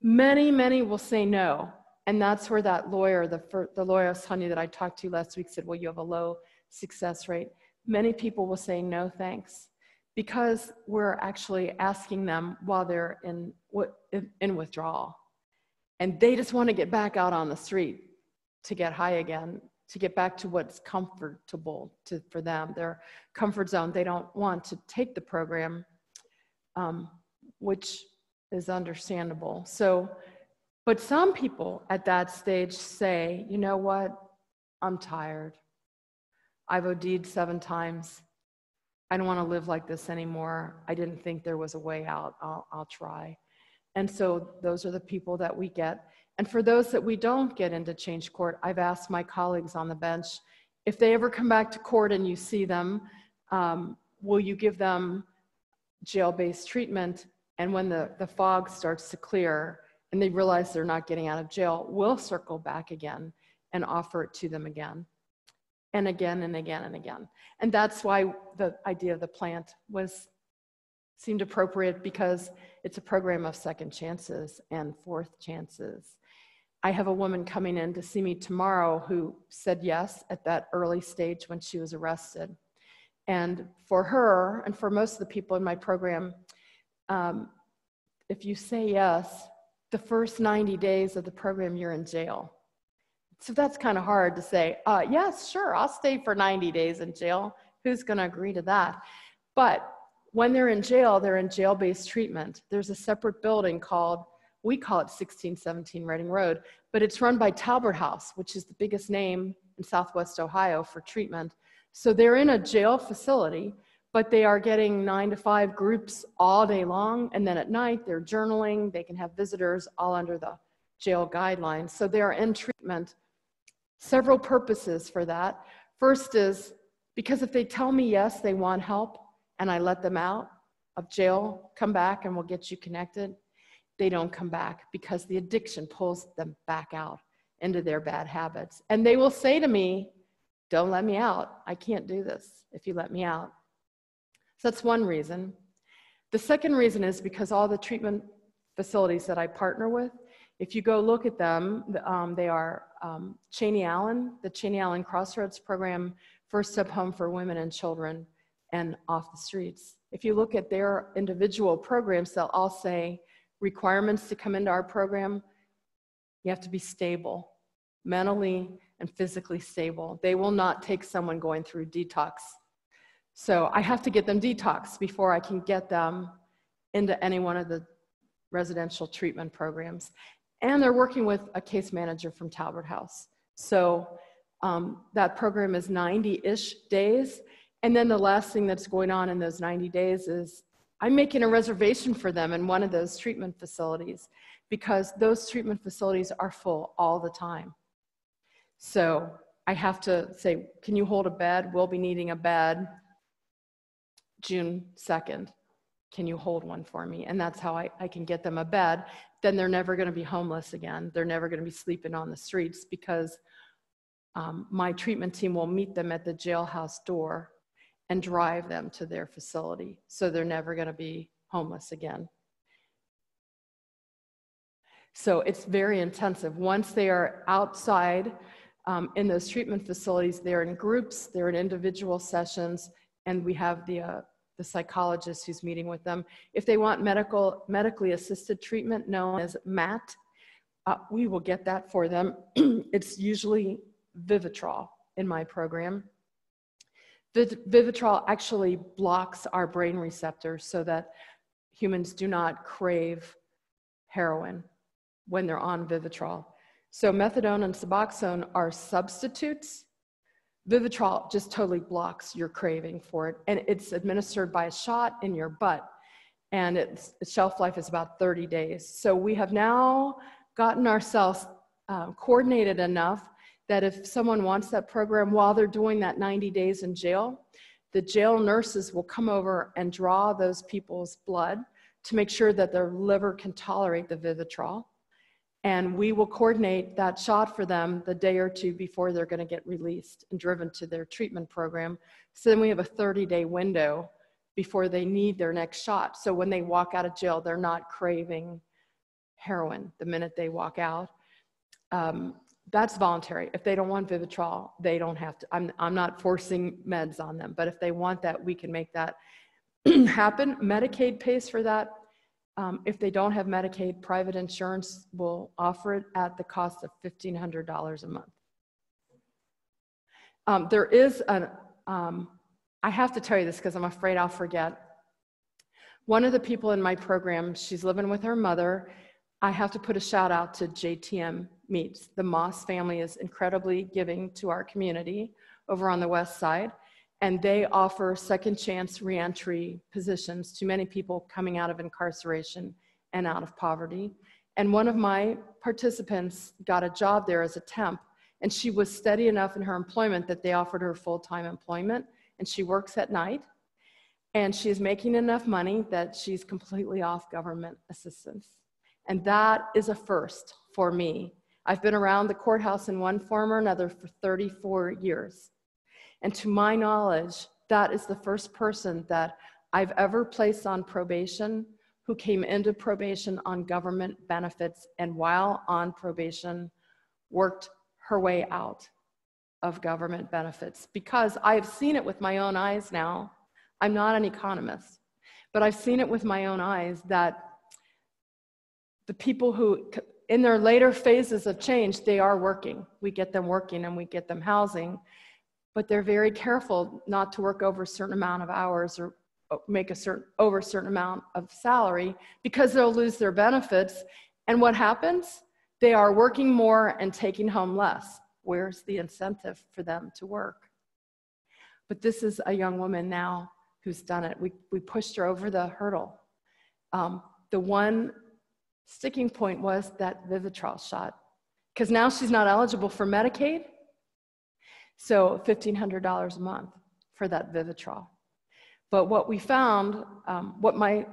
Many, many will say no. And that's where that lawyer, the, the lawyer Sonia that I talked to last week said, well, you have a low success rate. Many people will say no thanks because we're actually asking them while they're in, in withdrawal. And they just want to get back out on the street to get high again, to get back to what's comfortable to, for them, their comfort zone. They don't want to take the program um, which is understandable. So, but some people at that stage say, you know what? I'm tired. I've OD'd seven times. I don't want to live like this anymore. I didn't think there was a way out. I'll, I'll try. And so those are the people that we get. And for those that we don't get into change court, I've asked my colleagues on the bench if they ever come back to court and you see them, um, will you give them jail-based treatment and when the, the fog starts to clear and they realize they're not getting out of jail, we'll circle back again and offer it to them again and again and again and again. And that's why the idea of the plant was seemed appropriate because it's a program of second chances and fourth chances. I have a woman coming in to see me tomorrow who said yes at that early stage when she was arrested. And for her, and for most of the people in my program, um, if you say yes, the first 90 days of the program, you're in jail. So that's kind of hard to say, uh, yes, sure, I'll stay for 90 days in jail. Who's going to agree to that? But when they're in jail, they're in jail based treatment. There's a separate building called, we call it 1617 Reading Road, but it's run by Talbert House, which is the biggest name in Southwest Ohio for treatment. So they're in a jail facility, but they are getting nine to five groups all day long. And then at night, they're journaling. They can have visitors all under the jail guidelines. So they are in treatment. Several purposes for that. First is because if they tell me yes, they want help, and I let them out of jail, come back and we'll get you connected, they don't come back because the addiction pulls them back out into their bad habits. And they will say to me, don't let me out. I can't do this if you let me out. So that's one reason. The second reason is because all the treatment facilities that I partner with, if you go look at them, um, they are um, Chaney Allen, the Chaney Allen Crossroads program, First Step Home for Women and Children, and Off the Streets. If you look at their individual programs, they'll all say requirements to come into our program, you have to be stable mentally and physically stable. They will not take someone going through detox. So I have to get them detoxed before I can get them into any one of the residential treatment programs. And they're working with a case manager from Talbert House. So um, that program is 90 ish days. And then the last thing that's going on in those 90 days is I'm making a reservation for them in one of those treatment facilities because those treatment facilities are full all the time. So I have to say, can you hold a bed? We'll be needing a bed June 2nd. Can you hold one for me? And that's how I, I can get them a bed. Then they're never going to be homeless again. They're never going to be sleeping on the streets because um, my treatment team will meet them at the jailhouse door and drive them to their facility. So they're never going to be homeless again. So it's very intensive. Once they are outside um, in those treatment facilities, they're in groups, they're in individual sessions, and we have the, uh, the psychologist who's meeting with them. If they want medical, medically assisted treatment known as MAT, uh, we will get that for them. it's usually Vivitrol in my program. Vivitrol actually blocks our brain receptors so that humans do not crave heroin when they're on Vivitrol. So methadone and Suboxone are substitutes. Vivitrol just totally blocks your craving for it. And it's administered by a shot in your butt. And its, shelf life is about 30 days. So we have now gotten ourselves um, coordinated enough that if someone wants that program while they're doing that 90 days in jail, the jail nurses will come over and draw those people's blood to make sure that their liver can tolerate the Vivitrol. And we will coordinate that shot for them the day or two before they're going to get released and driven to their treatment program. So then we have a 30 day window before they need their next shot. So when they walk out of jail, they're not craving heroin the minute they walk out. Um, that's voluntary. If they don't want Vivitrol, they don't have to. I'm, I'm not forcing meds on them, but if they want that, we can make that happen. Medicaid pays for that. Um, if they don't have Medicaid, private insurance will offer it at the cost of $1,500 a month. Um, there is an, um, I have to tell you this because I'm afraid I'll forget. One of the people in my program, she's living with her mother. I have to put a shout out to JTM Meats. The Moss family is incredibly giving to our community over on the west side, and they offer second chance reentry positions to many people coming out of incarceration and out of poverty. And one of my participants got a job there as a temp, and she was steady enough in her employment that they offered her full time employment, and she works at night. And she's making enough money that she's completely off government assistance. And that is a first for me I've been around the courthouse in one form or another for 34 years. And to my knowledge, that is the first person that I've ever placed on probation who came into probation on government benefits and while on probation worked her way out of government benefits because I've seen it with my own eyes now. I'm not an economist, but I've seen it with my own eyes that the people who in their later phases of change, they are working. We get them working and we get them housing, but they're very careful not to work over a certain amount of hours or make a certain over a certain amount of salary because they'll lose their benefits. And what happens? They are working more and taking home less. Where's the incentive for them to work? But this is a young woman now who's done it. We, we pushed her over the hurdle. Um, the one sticking point was that Vivitrol shot because now she's not eligible for Medicaid. So $1,500 a month for that Vivitrol. But what we found, um, what my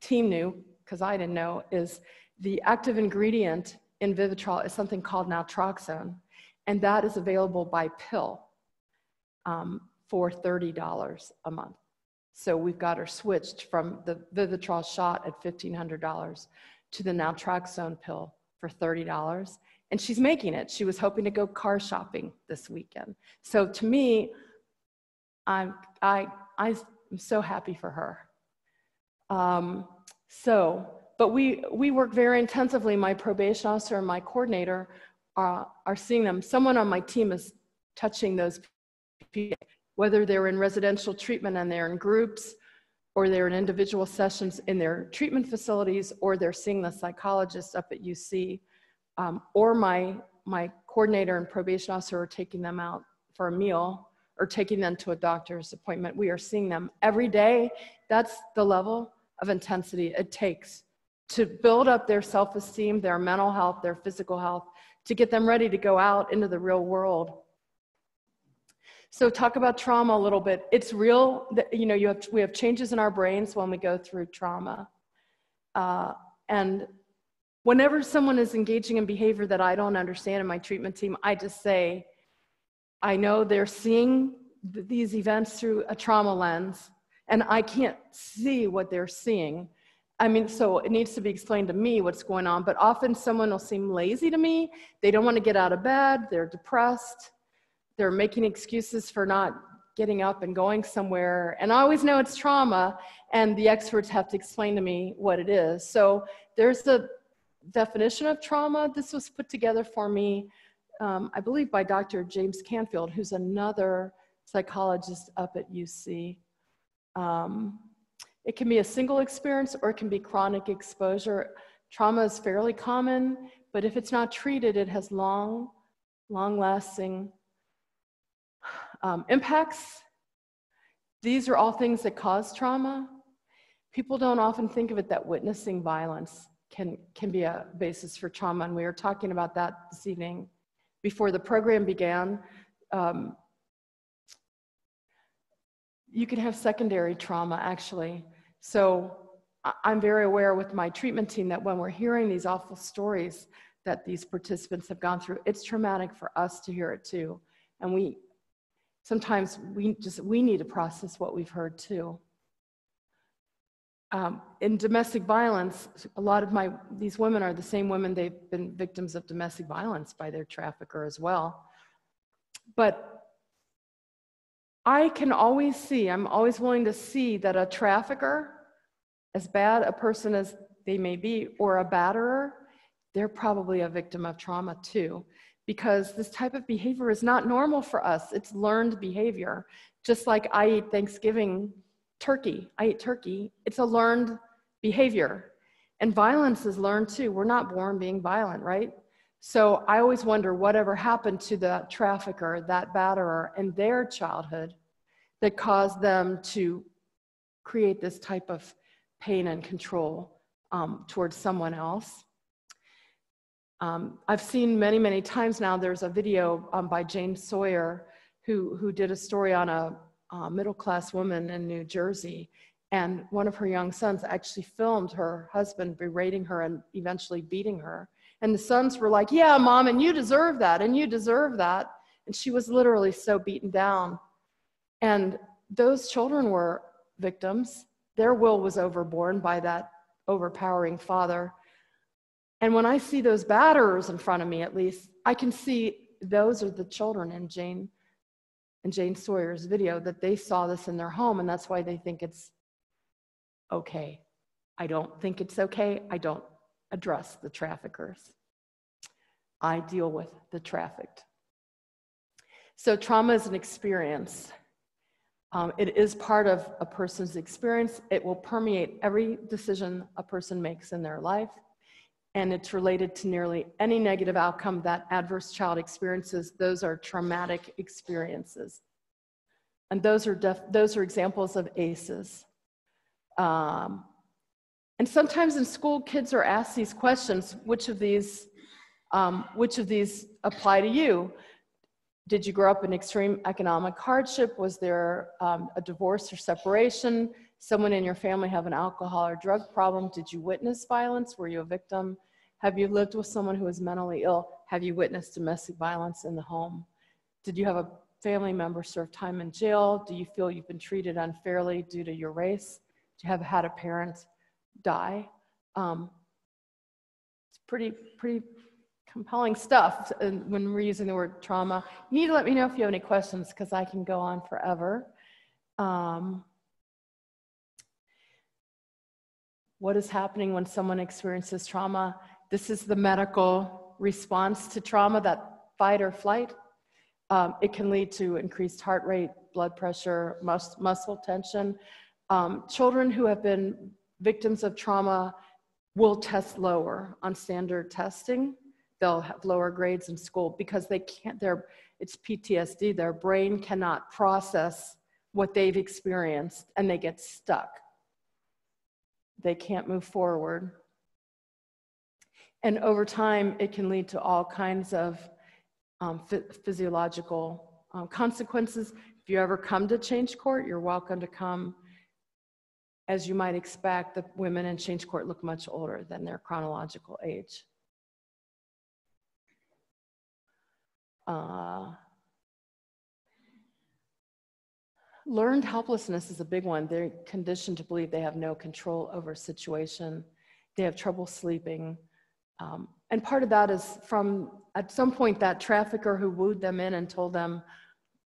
team knew, because I didn't know, is the active ingredient in Vivitrol is something called naltrexone, and that is available by pill um, for $30 a month. So we've got her switched from the Vivitrol shot at $1,500 to the naltrexone pill for $30 and she's making it. She was hoping to go car shopping this weekend. So to me, I'm, I, I'm so happy for her. Um, so, but we, we work very intensively. My probation officer and my coordinator are, are seeing them. Someone on my team is touching those people, whether they're in residential treatment and they're in groups or they're in individual sessions in their treatment facilities, or they're seeing the psychologist up at UC, um, or my, my coordinator and probation officer are taking them out for a meal or taking them to a doctor's appointment. We are seeing them every day. That's the level of intensity it takes to build up their self esteem, their mental health, their physical health, to get them ready to go out into the real world So talk about trauma a little bit. It's real. that, You know, you have we have changes in our brains when we go through trauma, uh, and whenever someone is engaging in behavior that I don't understand in my treatment team, I just say, I know they're seeing th- these events through a trauma lens, and I can't see what they're seeing. I mean, so it needs to be explained to me what's going on, but often someone will seem lazy to me. They don't want to get out of bed, they're depressed, they're making excuses for not getting up and going somewhere. And I always know it's trauma, and the experts have to explain to me what it is. So there's a definition of trauma. This was put together for me, um, I believe, by Dr. James Canfield, who's another psychologist up at UC. Um, it can be a single experience or it can be chronic exposure. Trauma is fairly common, but if it's not treated, it has long, long lasting um, impacts. These are all things that cause trauma. People don't often think of it that witnessing violence can, can be a basis for trauma, and we were talking about that this evening before the program began. Um, you can have secondary trauma actually. So I'm very aware with my treatment team that when we're hearing these awful stories that these participants have gone through, it's traumatic for us to hear it too. And we, sometimes we just, we need to process what we've heard too. Um, in domestic violence, a lot of my, these women are the same women, they've been victims of domestic violence by their trafficker as well. But I can always see, I'm always willing to see that a trafficker, as bad a person as they may be, or a batterer, they're probably a victim of trauma too. Because this type of behavior is not normal for us. It's learned behavior. Just like I eat Thanksgiving turkey, I eat turkey, it's a learned behavior. And violence is learned too. We're not born being violent, right? So I always wonder whatever happened to that trafficker, that batterer in their childhood that caused them to create this type of pain and control um, towards someone else. Um, I've seen many, many times now, there's a video um, by Jane Sawyer who, who did a story on a, a middle class woman in New Jersey. And one of her young sons actually filmed her husband berating her and eventually beating her. And the sons were like, Yeah, mom, and you deserve that, and you deserve that. And she was literally so beaten down. And those children were victims. Their will was overborne by that overpowering father. And when I see those batterers in front of me, at least, I can see those are the children in Jane and Jane Sawyer's video that they saw this in their home, and that's why they think it's okay. I don't think it's okay. I don't address the traffickers. I deal with the trafficked. So, trauma is an experience. Um, it is part of a person's experience. It will permeate every decision a person makes in their life. And it's related to nearly any negative outcome that adverse child experiences. Those are traumatic experiences. And those are, those are examples of ACEs. Um, and sometimes in school, kids are asked these questions which of these, um, which of these apply to you? Did you grow up in extreme economic hardship? Was there um, a divorce or separation? Someone in your family have an alcohol or drug problem? Did you witness violence? Were you a victim? Have you lived with someone who is mentally ill? Have you witnessed domestic violence in the home? Did you have a family member serve time in jail? Do you feel you've been treated unfairly due to your race? Do you have had a parent die? Um, it's pretty, pretty compelling stuff and when we're using the word trauma. You need to let me know if you have any questions because I can go on forever. Um, what is happening when someone experiences trauma? This is the medical response to trauma, that fight or flight. Um, it can lead to increased heart rate, blood pressure, mus- muscle tension. Um, children who have been victims of trauma will test lower on standard testing they'll have lower grades in school because they can't their it's ptsd their brain cannot process what they've experienced and they get stuck they can't move forward and over time it can lead to all kinds of um, physiological uh, consequences. If you ever come to change court, you're welcome to come. As you might expect, the women in change court look much older than their chronological age. Uh, learned helplessness is a big one. They're conditioned to believe they have no control over a situation. They have trouble sleeping. Um, and part of that is from, at some point, that trafficker who wooed them in and told them,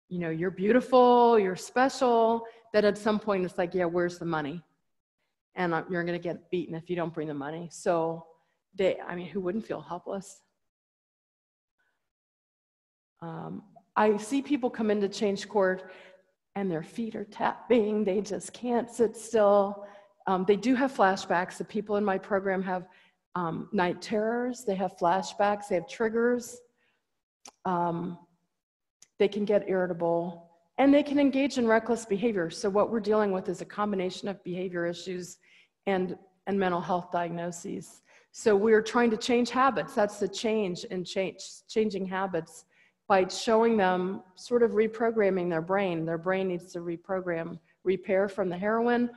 you know, you're beautiful, you're special, that at some point it's like, yeah, where's the money? And uh, you're going to get beaten if you don't bring the money. So they, I mean, who wouldn't feel helpless? Um, I see people come into change court and their feet are tapping. They just can't sit still. Um, they do have flashbacks. The people in my program have um, night terrors. They have flashbacks. They have triggers. Um, they can get irritable and they can engage in reckless behavior. So what we're dealing with is a combination of behavior issues and, and mental health diagnoses. So we're trying to change habits. That's the change in change, changing habits by showing them sort of reprogramming their brain. Their brain needs to reprogram, repair from the heroin.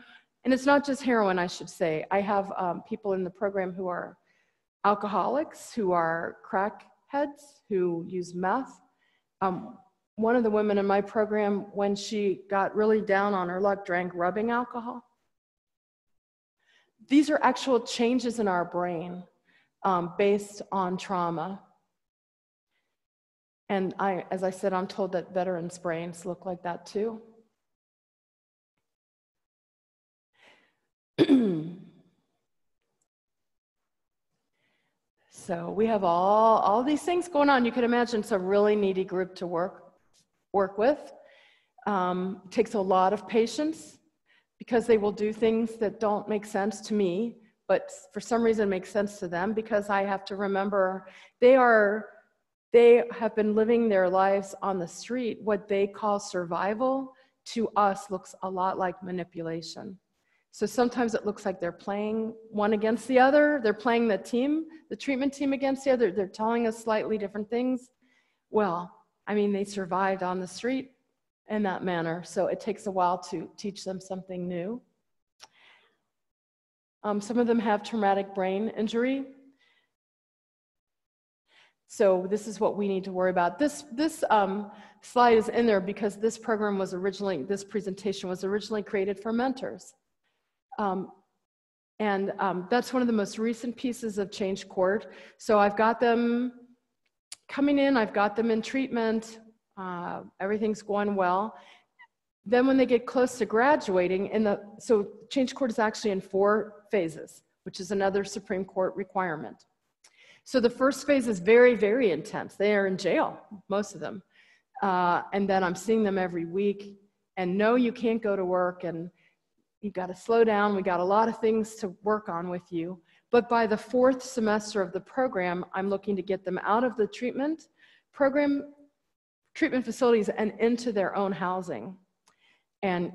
And it's not just heroin, I should say. I have um, people in the program who are alcoholics, who are crackheads, who use meth. Um, one of the women in my program, when she got really down on her luck, drank rubbing alcohol. These are actual changes in our brain um, based on trauma. And I, as I said, I'm told that veterans' brains look like that too. so we have all, all these things going on. You can imagine it's a really needy group to work, work with. Um, takes a lot of patience because they will do things that don't make sense to me, but for some reason make sense to them because I have to remember they are they have been living their lives on the street. What they call survival to us looks a lot like manipulation. So sometimes it looks like they're playing one against the other. They're playing the team, the treatment team against the other. They're telling us slightly different things. Well, I mean, they survived on the street in that manner. So it takes a while to teach them something new. Um, some of them have traumatic brain injury. So this is what we need to worry about. This, this um, slide is in there because this program was originally, this presentation was originally created for mentors. Um, and um, that's one of the most recent pieces of Change Court. So I've got them coming in, I've got them in treatment, uh, everything's going well. Then when they get close to graduating, in the, so Change Court is actually in four phases, which is another Supreme Court requirement. So the first phase is very, very intense. They are in jail, most of them. Uh, and then I'm seeing them every week. And no, you can't go to work, and you've got to slow down. We got a lot of things to work on with you. But by the fourth semester of the program, I'm looking to get them out of the treatment program, treatment facilities, and into their own housing and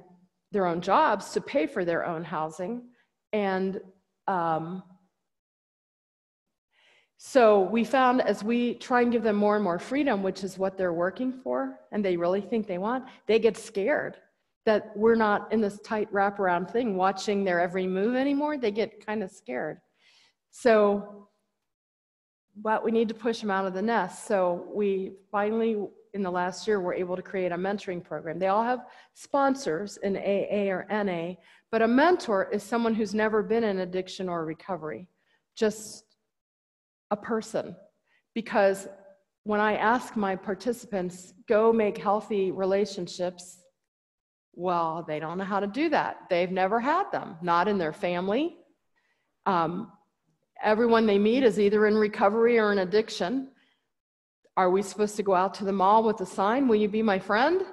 their own jobs to pay for their own housing. And um, so we found as we try and give them more and more freedom, which is what they're working for, and they really think they want, they get scared that we're not in this tight wraparound thing watching their every move anymore. They get kind of scared. So, but we need to push them out of the nest. So we finally, in the last year, were able to create a mentoring program. They all have sponsors in AA or NA, but a mentor is someone who's never been in addiction or recovery, just a person because when I ask my participants, go make healthy relationships, well, they don't know how to do that. They've never had them, not in their family. Um, everyone they meet is either in recovery or in addiction. Are we supposed to go out to the mall with a sign, Will you be my friend?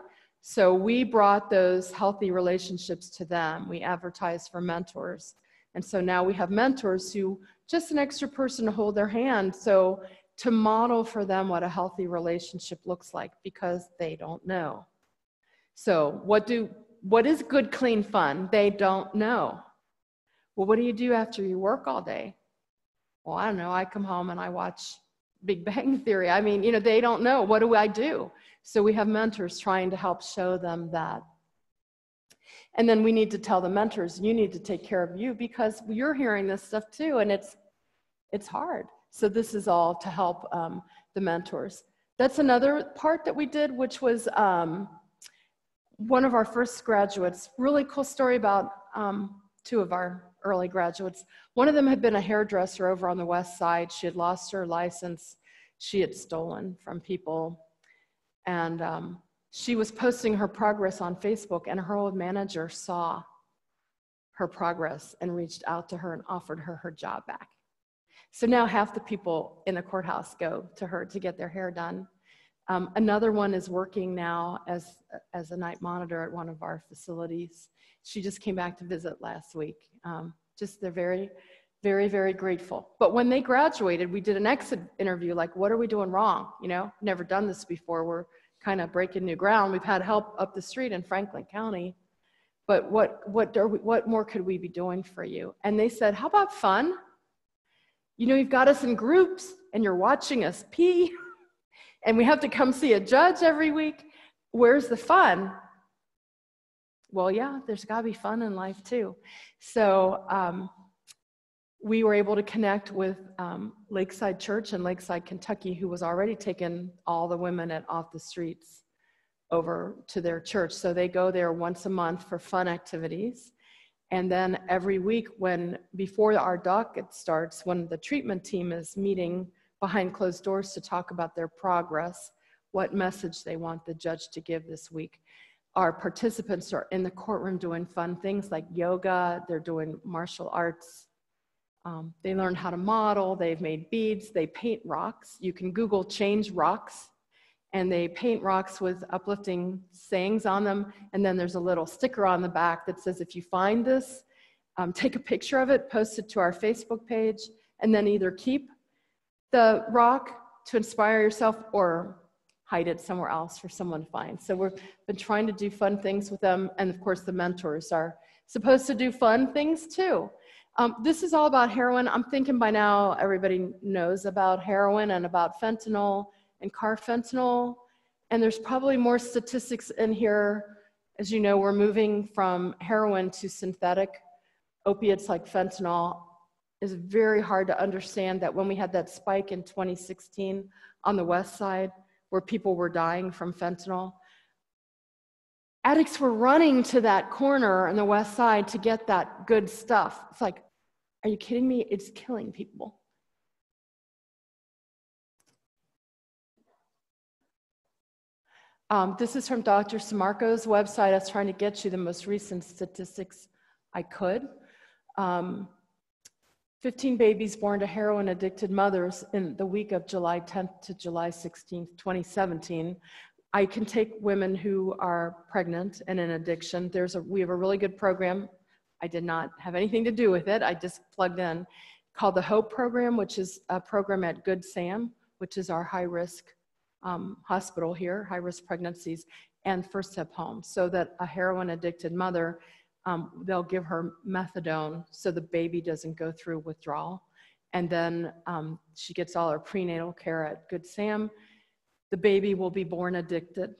So we brought those healthy relationships to them. We advertised for mentors. And so now we have mentors who just an extra person to hold their hand. So to model for them what a healthy relationship looks like because they don't know. So what do what is good clean fun? They don't know. Well, what do you do after you work all day? Well, I don't know. I come home and I watch Big Bang Theory. I mean, you know, they don't know. What do I do? So we have mentors trying to help show them that. And then we need to tell the mentors, you need to take care of you because you're hearing this stuff too, and it's it's hard. So this is all to help um, the mentors. That's another part that we did, which was um, one of our first graduates. Really cool story about um, two of our early graduates. One of them had been a hairdresser over on the west side. She had lost her license. She had stolen from people. And um, she was posting her progress on Facebook, and her old manager saw her progress and reached out to her and offered her her job back. So now half the people in the courthouse go to her to get their hair done. Um, another one is working now as, as a night monitor at one of our facilities. She just came back to visit last week. Um, just they're very, very, very grateful. But when they graduated, we did an exit interview like, what are we doing wrong? You know, never done this before. We're kind of breaking new ground. We've had help up the street in Franklin County. But what, what, we, what more could we be doing for you? And they said, how about fun? You know, you've got us in groups and you're watching us pee and we have to come see a judge every week. Where's the fun? Well, yeah, there's got to be fun in life too. So um, we were able to connect with um, Lakeside Church in Lakeside, Kentucky, who was already taking all the women at off the streets over to their church. So they go there once a month for fun activities. And then every week, when before our docket starts, when the treatment team is meeting behind closed doors to talk about their progress, what message they want the judge to give this week. Our participants are in the courtroom doing fun things like yoga, they're doing martial arts. Um, they learn how to model, they've made beads, they paint rocks. You can Google change rocks, and they paint rocks with uplifting sayings on them. And then there's a little sticker on the back that says, if you find this, um, take a picture of it, post it to our Facebook page, and then either keep the rock to inspire yourself or hide it somewhere else for someone to find. So we've been trying to do fun things with them. And of course, the mentors are supposed to do fun things too. Um, this is all about heroin. I'm thinking by now everybody knows about heroin and about fentanyl and carfentanil. And there's probably more statistics in here. As you know, we're moving from heroin to synthetic opiates like fentanyl It's very hard to understand that when we had that spike in 2016 on the west side where people were dying from fentanyl, addicts were running to that corner on the west side to get that good stuff. It's like, are you kidding me? It's killing people. Um, this is from Dr. Sammarco's website. I was trying to get you the most recent statistics I could. Um, 15 babies born to heroin addicted mothers in the week of July 10th to July 16th, 2017. I can take women who are pregnant and in addiction. There's a, we have a really good program. I did not have anything to do with it. I just plugged in called the HOPE program, which is a program at Good Sam, which is our high risk um, hospital here, high risk pregnancies, and First Step Home, so that a heroin addicted mother um, they'll give her methadone so the baby doesn't go through withdrawal. And then um, she gets all her prenatal care at Good Sam. The baby will be born addicted,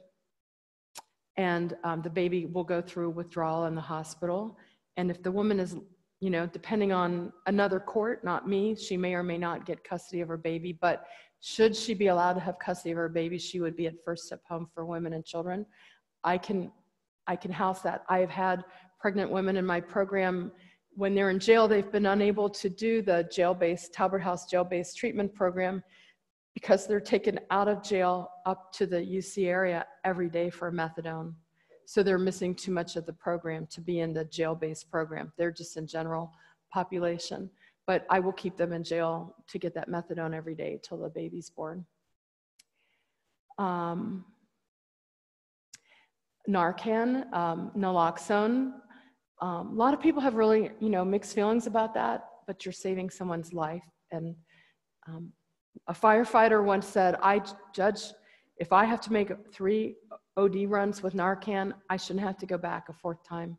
and um, the baby will go through withdrawal in the hospital. And if the woman is, you know, depending on another court, not me, she may or may not get custody of her baby. But should she be allowed to have custody of her baby, she would be at First Step Home for Women and Children. I can, I can house that. I have had pregnant women in my program, when they're in jail, they've been unable to do the jail-based, Talbert House jail-based treatment program because they're taken out of jail up to the UC area every day for methadone. So they're missing too much of the program to be in the jail-based program. They're just in general population. But I will keep them in jail to get that methadone every day till the baby's born. Um, Narcan, um, naloxone, um, a lot of people have really, you know, mixed feelings about that, but you're saving someone's life. And um, a firefighter once said, I judge, if I have to make three OD runs with Narcan, I shouldn't have to go back a fourth time.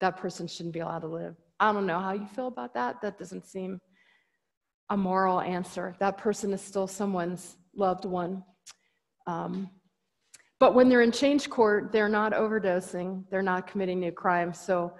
That person shouldn't be allowed to live. I don't know how you feel about that. That doesn't seem a moral answer. That person is still someone's loved one. Um, but when they're in change court, they're not overdosing, they're not committing new crimes. So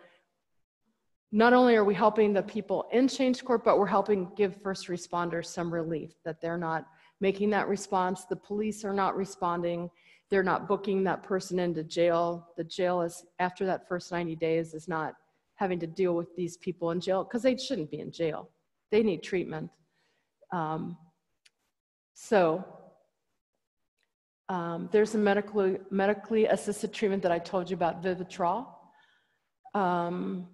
not only are we helping the people in change court, but we're helping give first responders some relief that they're not making that response. The police are not responding. They're not booking that person into jail. The jail is, after that first 90 days, is not having to deal with these people in jail because they shouldn't be in jail. They need treatment. Um, so um, there's a medically, medically assisted treatment that I told you about, Vivitrol. Um,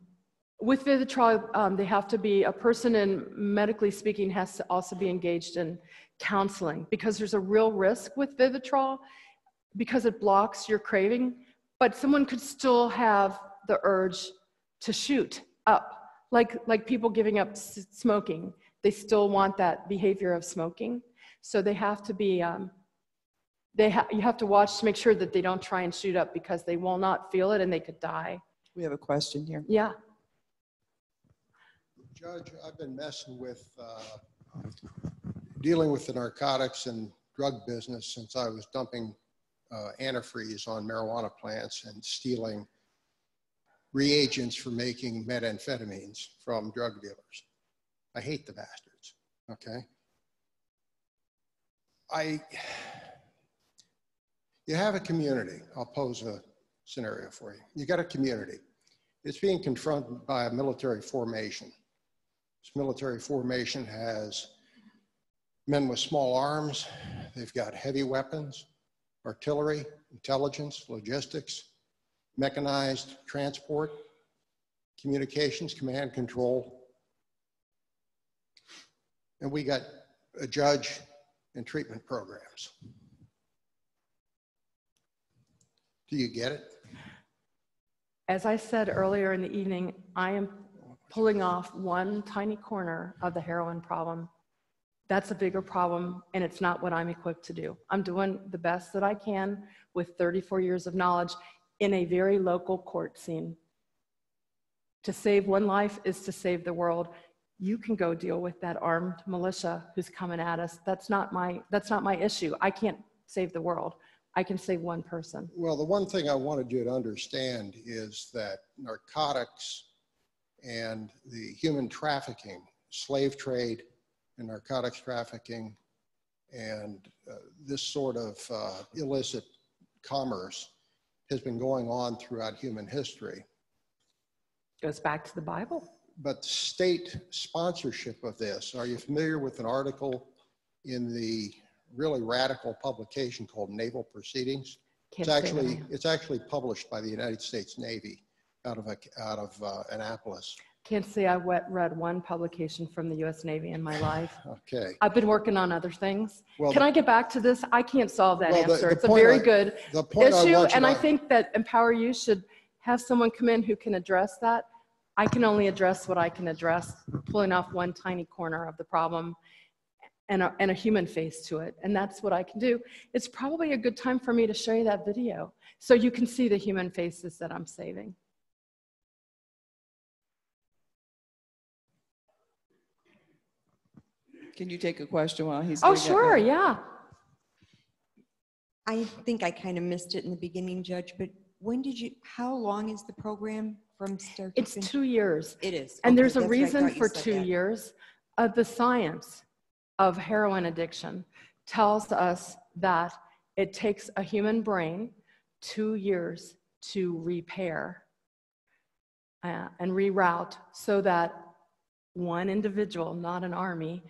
with Vivitrol, um, they have to be, a person in medically speaking has to also be engaged in counseling because there's a real risk with Vivitrol because it blocks your craving, but someone could still have the urge to shoot up, like, like people giving up s- smoking. They still want that behavior of smoking. So they have to be, um, they ha- you have to watch to make sure that they don't try and shoot up because they will not feel it and they could die. We have a question here. Yeah. Judge, I've been messing with, uh, dealing with the narcotics and drug business since I was dumping uh, antifreeze on marijuana plants and stealing reagents for making methamphetamines from drug dealers. I hate the bastards, okay? I, you have a community. I'll pose a scenario for you. You got a community. It's being confronted by a military formation. This military formation has men with small arms. They've got heavy weapons, artillery, intelligence, logistics, mechanized transport, communications, command control. And we got a judge and treatment programs. Do you get it? As I said earlier in the evening, I am pulling off one tiny corner of the heroin problem. That's a bigger problem, and it's not what I'm equipped to do. I'm doing the best that I can with 34 years of knowledge in a very local court scene. To save one life is to save the world. You can go deal with that armed militia who's coming at us. That's not my, that's not my issue. I can't save the world. I can save one person. Well, the one thing I wanted you to understand is that narcotics and the human trafficking, slave trade and narcotics trafficking, and uh, this sort of uh, illicit commerce has been going on throughout human history. Goes back to the Bible. But state sponsorship of this, are you familiar with an article in the really radical publication called Naval Proceedings? Can't It's say that I actually, it's actually published by the United States Navy out of, a- out of uh, Annapolis. Can't say I wet- read one publication from the US Navy in my life. Okay. I've been working on other things. Well, Can I get back to this? I can't solve that Well, the- answer. the It's a very I- good The I issue, want and I think that EmpowerU should have someone come in who can address that. I can only address what I can address, pulling off one tiny corner of the problem and a, and a human face to it. And that's what I can do. It's probably a good time for me to show you that video so you can see the human faces that I'm saving. Can you take a question while he's Oh, doing that? sure, yeah. I think I kind of missed it in the beginning, Judge, but when did you, how long is the program from start to It's finish? two years. It is. And Okay, there's a that's what I reason thought you for said two that. years. Uh, the science of heroin addiction tells us that it takes a human brain two years to repair uh, and reroute so that one individual, not an army,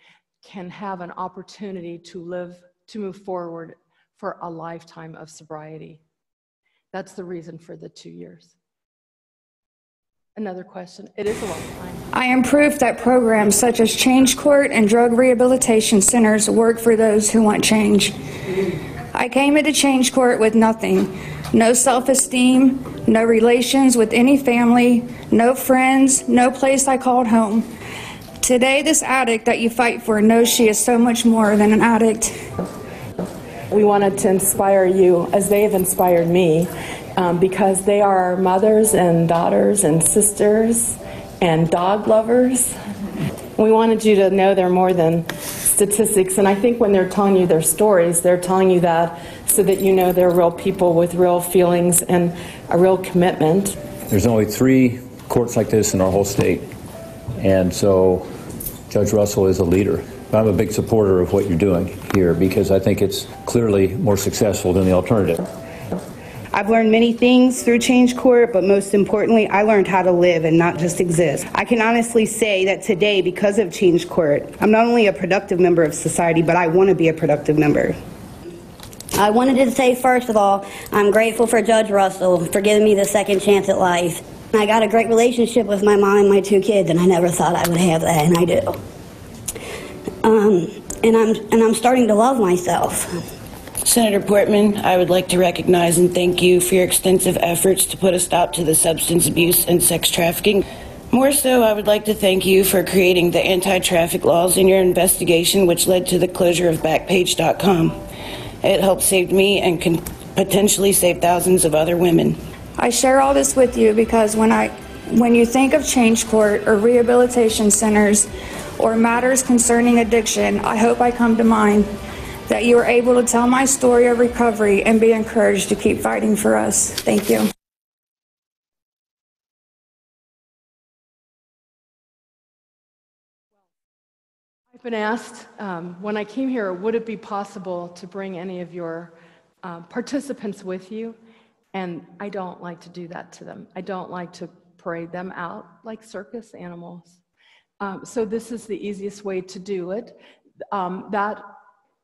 can have an opportunity to live, to move forward for a lifetime of sobriety. That's the reason for the two years. Another question. It is a long time. I am proof that programs such as Change Court and drug rehabilitation centers work for those who want change. I came into Change Court with nothing no self esteem, no relations with any family, no friends, no place I called home. Today, this addict that you fight for knows she is so much more than an addict. we wanted to inspire you as they have inspired me um, because they are mothers and daughters and sisters and dog lovers. We wanted you to know they're more than statistics. And I think when they're telling you their stories, they're telling you that so that you know they're real people with real feelings and a real commitment. There's only three courts like this in our whole state. And so Judge Russell is a leader. I'm a big supporter of what you're doing here because I think it's clearly more successful than the alternative. I've learned many things through Change Court, but most importantly, I learned how to live and not just exist. I can honestly say that today, because of Change Court, I'm not only a productive member of society, but I want to be a productive member. I wanted to say, first of all, I'm grateful for Judge Russell for giving me the second chance at life. I got a great relationship with my mom and my two kids, and I never thought I would have that, and I do. Um, and I'm and I'm starting to love myself. Senator Portman, I would like to recognize and thank you for your extensive efforts to put a stop to the substance abuse and sex trafficking. More so, I would like to thank you for creating the anti traffic laws in your investigation, which led to the closure of Backpage.com. It helped save me and can potentially save thousands of other women. I share all this with you because when I when you think of change court or rehabilitation centers or matters concerning addiction, I hope I come to mind that you are able to tell my story of recovery and be encouraged to keep fighting for us. Thank you. I've been asked um, when I came here, would it be possible to bring any of your uh, participants with you? And I don't like to do that to them. I don't like to parade them out like circus animals. Um, so this is the easiest way to do it. Um, that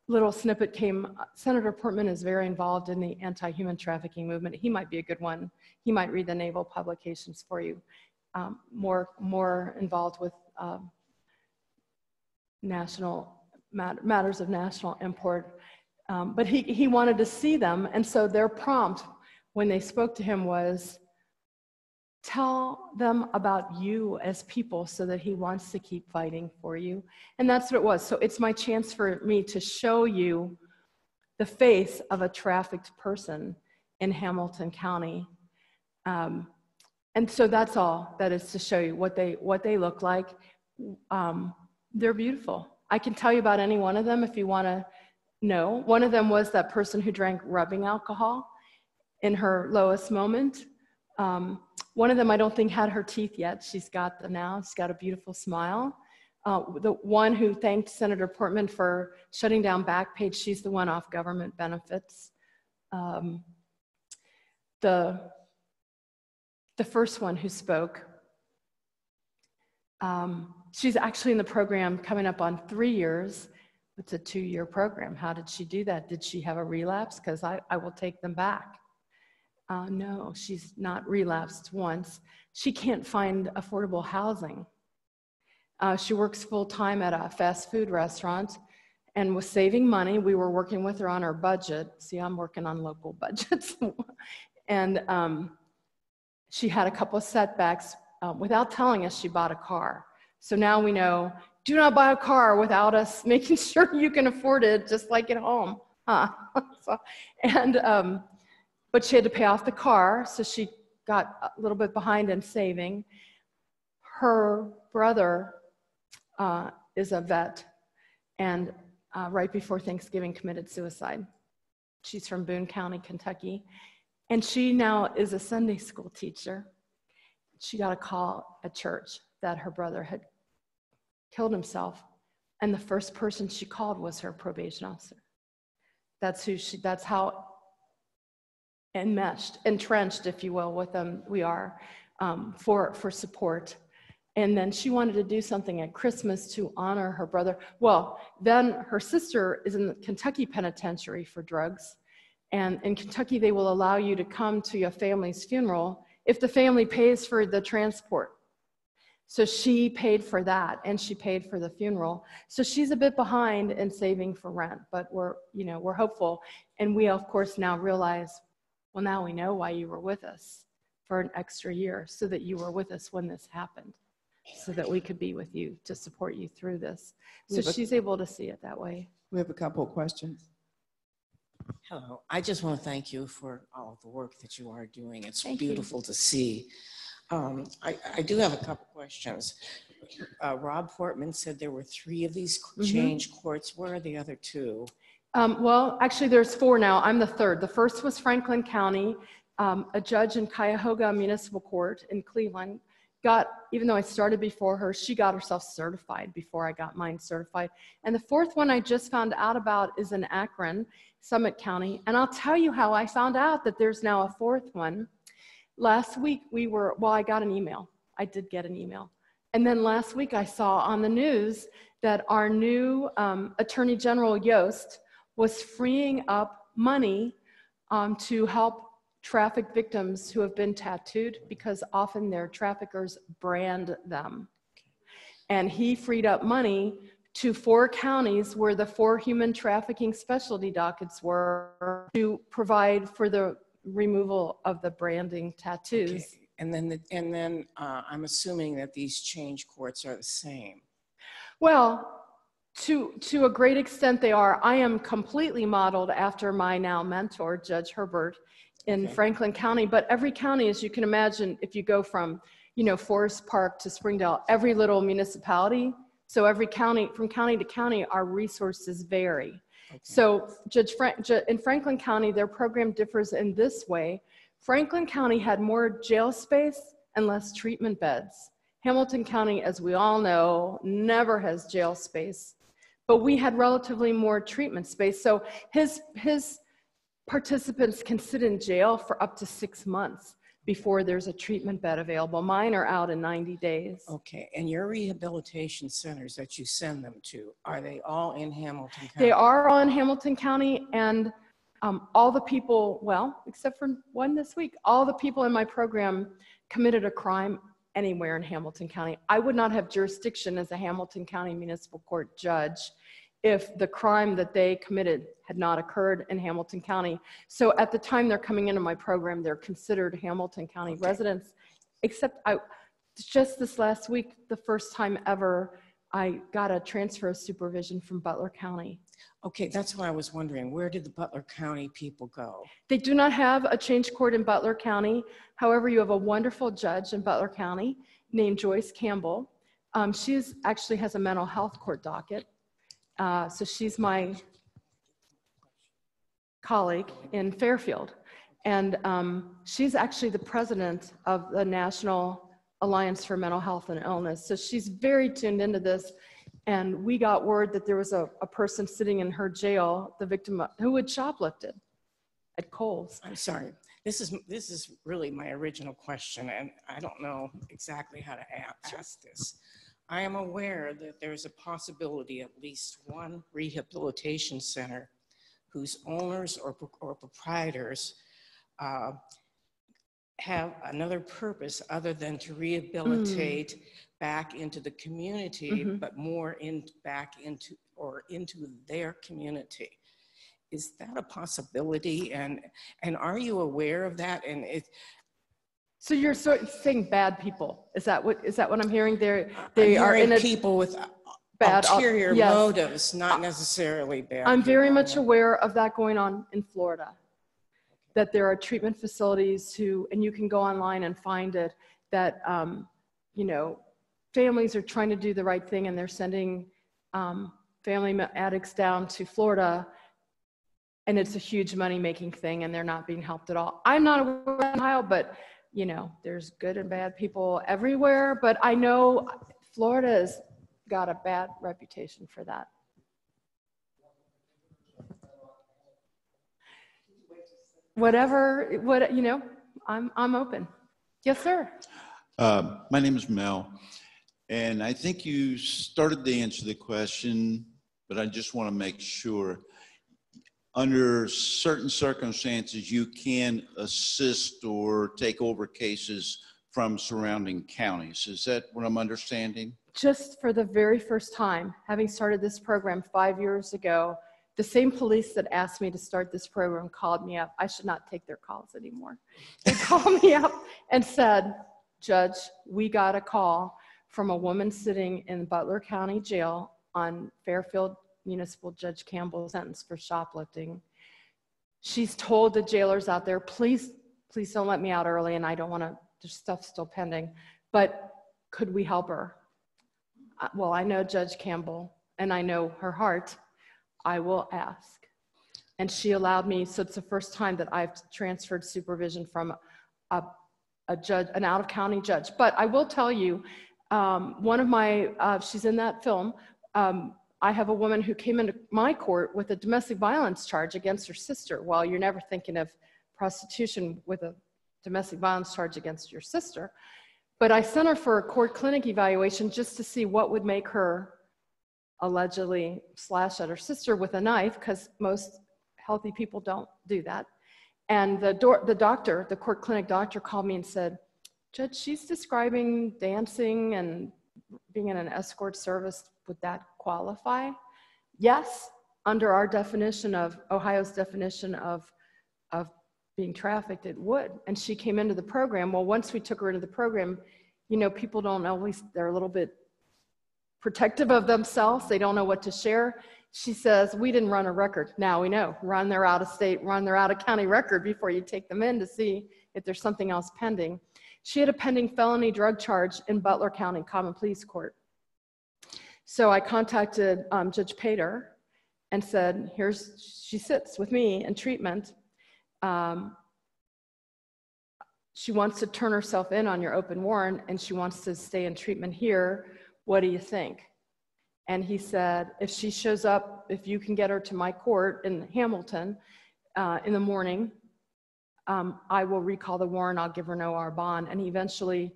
little snippet came, Senator Portman is very involved in the anti-human trafficking movement. He might be a good one. He might read the naval publications for you. Um, more, more involved with um, national mat matters of national import. Um, but he, he wanted to see them, and so their prompt when they spoke to him was, tell them about you as people so that he wants to keep fighting for you. And that's what it was. So it's my chance for me to show you the face of a trafficked person in Hamilton County. Um, and so that's all that is to show you what they, what they look like. Um, they're beautiful. I can tell you about any one of them if you want to know. One of them was that person who drank rubbing alcohol in her lowest moment. Um, one of them I don't think had her teeth yet. She's got them now. She's got a beautiful smile. Uh, the one who thanked Senator Portman for shutting down Backpage, she's the one off government benefits. Um, the, the first one who spoke, um, she's actually in the program coming up on three years. It's a two year program. How did she do that? Did she have a relapse? Because I, I will take them back. Uh, no, she's not relapsed once. She can't find affordable housing. Uh, she works full time at a fast food restaurant and was saving money. We were working with her on her budget. See, I'm working on local budgets. and um, she had a couple of setbacks. Uh, without telling us, she bought a car. So now we know do not buy a car without us making sure you can afford it, just like at home. Huh? so, and um, but she had to pay off the car, so she got a little bit behind in saving. Her brother uh, is a vet, and uh, right before Thanksgiving committed suicide. She's from Boone County, Kentucky, and she now is a Sunday school teacher. She got a call at church that her brother had killed himself, and the first person she called was her probation officer. That's who she. That's how enmeshed, entrenched, if you will, with them we are um, for, for support. And then she wanted to do something at Christmas to honor her brother. Well, then her sister is in the Kentucky penitentiary for drugs. And in Kentucky, they will allow you to come to your family's funeral if the family pays for the transport. So she paid for that and she paid for the funeral. So she's a bit behind in saving for rent, but we're, you know, we're hopeful. And we, of course, now realize well, now we know why you were with us for an extra year, so that you were with us when this happened, so that we could be with you to support you through this. So Yeah, but- she's able to see it that way. We have a couple of questions. Hello, I just want to thank you for all of the work that you are doing. It's Thank you. beautiful to see. Um, I, I do have a couple questions. Uh, Rob Portman said there were three of these Mhm. change courts. Where are the other two? Um, well, actually, there's four now. I'm the third. The first was Franklin County. Um, a judge in Cuyahoga Municipal Court in Cleveland got, even though I started before her, she got herself certified before I got mine certified. And the fourth one I just found out about is in Akron, Summit County. And I'll tell you how I found out that there's now a fourth one. Last week we were, well, I got an email. I did get an email. And then last week I saw on the news that our new um, Attorney General Yost was freeing up money um, to help traffic victims who have been tattooed because often their traffickers brand them. And he freed up money to four counties where the four human trafficking specialty dockets were to provide for the removal of the branding tattoos. Okay. And then, the- and then uh, I'm assuming that these change courts are the same. Well, to, to a great extent they are. I am completely modeled after my now mentor, Judge Herbert, in Okay. Franklin County. But every county, as you can imagine, if you go from, you know, Forest Park to Springdale, every little municipality. So every county, from county to county, our resources vary. So Judge Frank, in Franklin County, their program differs in this way. Franklin County had more jail space and less treatment beds. Hamilton County, as we all know, never has jail space, but we had relatively more treatment space. So his, his participants can sit in jail for up to six months before there's a treatment bed available. Mine are out in 90 days. Okay, and your rehabilitation centers that you send them to, are they all in Hamilton County? They are all in Hamilton County and um, all the people, well, except for one this week, all the people in my program committed a crime anywhere in Hamilton County. I would not have jurisdiction as a Hamilton County Municipal Court judge if the crime that they committed had not occurred in Hamilton County. So at the time they're coming into my program, they're considered Hamilton County residents, except I, just this last week, the first time ever, I got a transfer of supervision from Butler County. Okay, that's why I was wondering, where did the Butler County people go? They do not have a change court in Butler County. However, you have a wonderful judge in Butler County named Joyce Campbell. Um, she's actually has a mental health court docket. Uh, so she's my colleague in Fairfield. And um, she's actually the president of the National Alliance for Mental Health and Illness. So she's very tuned into this. And we got word that there was a, a person sitting in her jail, the victim of- who had shoplifted at Kohl's. I'm sorry, this is, this is really my original question, and I don't know exactly how to ask this. I am aware that there's a possibility at least one rehabilitation center whose owners or or proprietors uh, have another purpose other than to rehabilitate back into the community, Mhm. but more in, back into, or into their community. Is that a possibility? And, and are you aware of that? And it, So you're sort of saying bad people? Is that what, is that what I'm hearing? They're, I'm they are in a people with bad, ulterior yes. motives, not necessarily bad. I'm very people. much aware of that going on in Florida. That there are treatment facilities who, and you can go online and find it, that, um, you know, families are trying to do the right thing and they're sending um, family addicts down to Florida. And it's a huge money-making thing and they're not being helped at all. I'm not aware of Ohio, but, you know, there's good and bad people everywhere. But I know Florida has got a bad reputation for that. whatever, what, you know, I'm, I'm open. Yes, sir. Uh, My name is Mel, and I think you started to answer the question, but I just want to make sure. Under certain circumstances, you can assist or take over cases from surrounding counties. Is that what I'm understanding? Just for the very first time, having started this program five years ago, the same police that asked me to start this program called me up. I should not take their calls anymore. They called me up and said, Judge, we got a call from a woman sitting in Butler County Jail on Fairfield Municipal Judge Campbell's sentence for shoplifting. She's told the jailers out there, please, please don't let me out early, and I don't want to there's stuff still pending. But could we help her? Uh, Well, I know Judge Campbell and I know her heart. I will ask. And she allowed me, so it's the first time that I've transferred supervision from a, a judge, an out-of-county judge. But I will tell you, um, one of my, uh, she's in that film. Um, I have a woman who came into my court with a domestic violence charge against her sister. Well, you're never thinking of prostitution with a domestic violence charge against your sister. But I sent her for a court clinic evaluation just to see what would make her allegedly slash at her sister with a knife, because most healthy people don't do that. And the, the doctor, the court clinic doctor, called me and said, Judge, she's describing dancing and being in an escort service. Would that qualify? Yes, under our definition of Ohio's definition of, of being trafficked, it would. And she came into the program. Well, once we took her into the program, you know, people don't always, they're a little bit protective of themselves. They don't know what to share. She says, We didn't run a record. Now we know. Run their out of state, run their out of county record before you take them in to see if there's something else pending. She had a pending felony drug charge in Butler County Common Pleas Court. So I contacted um, Judge Pater and said, Here's, she sits with me in treatment. Um, she wants to turn herself in on your open warrant and she wants to stay in treatment here. What do you think? And he said, if she shows up, if you can get her to my court in Hamilton uh, in the morning, um, I will recall the warrant. I'll give her no R bond. And he eventually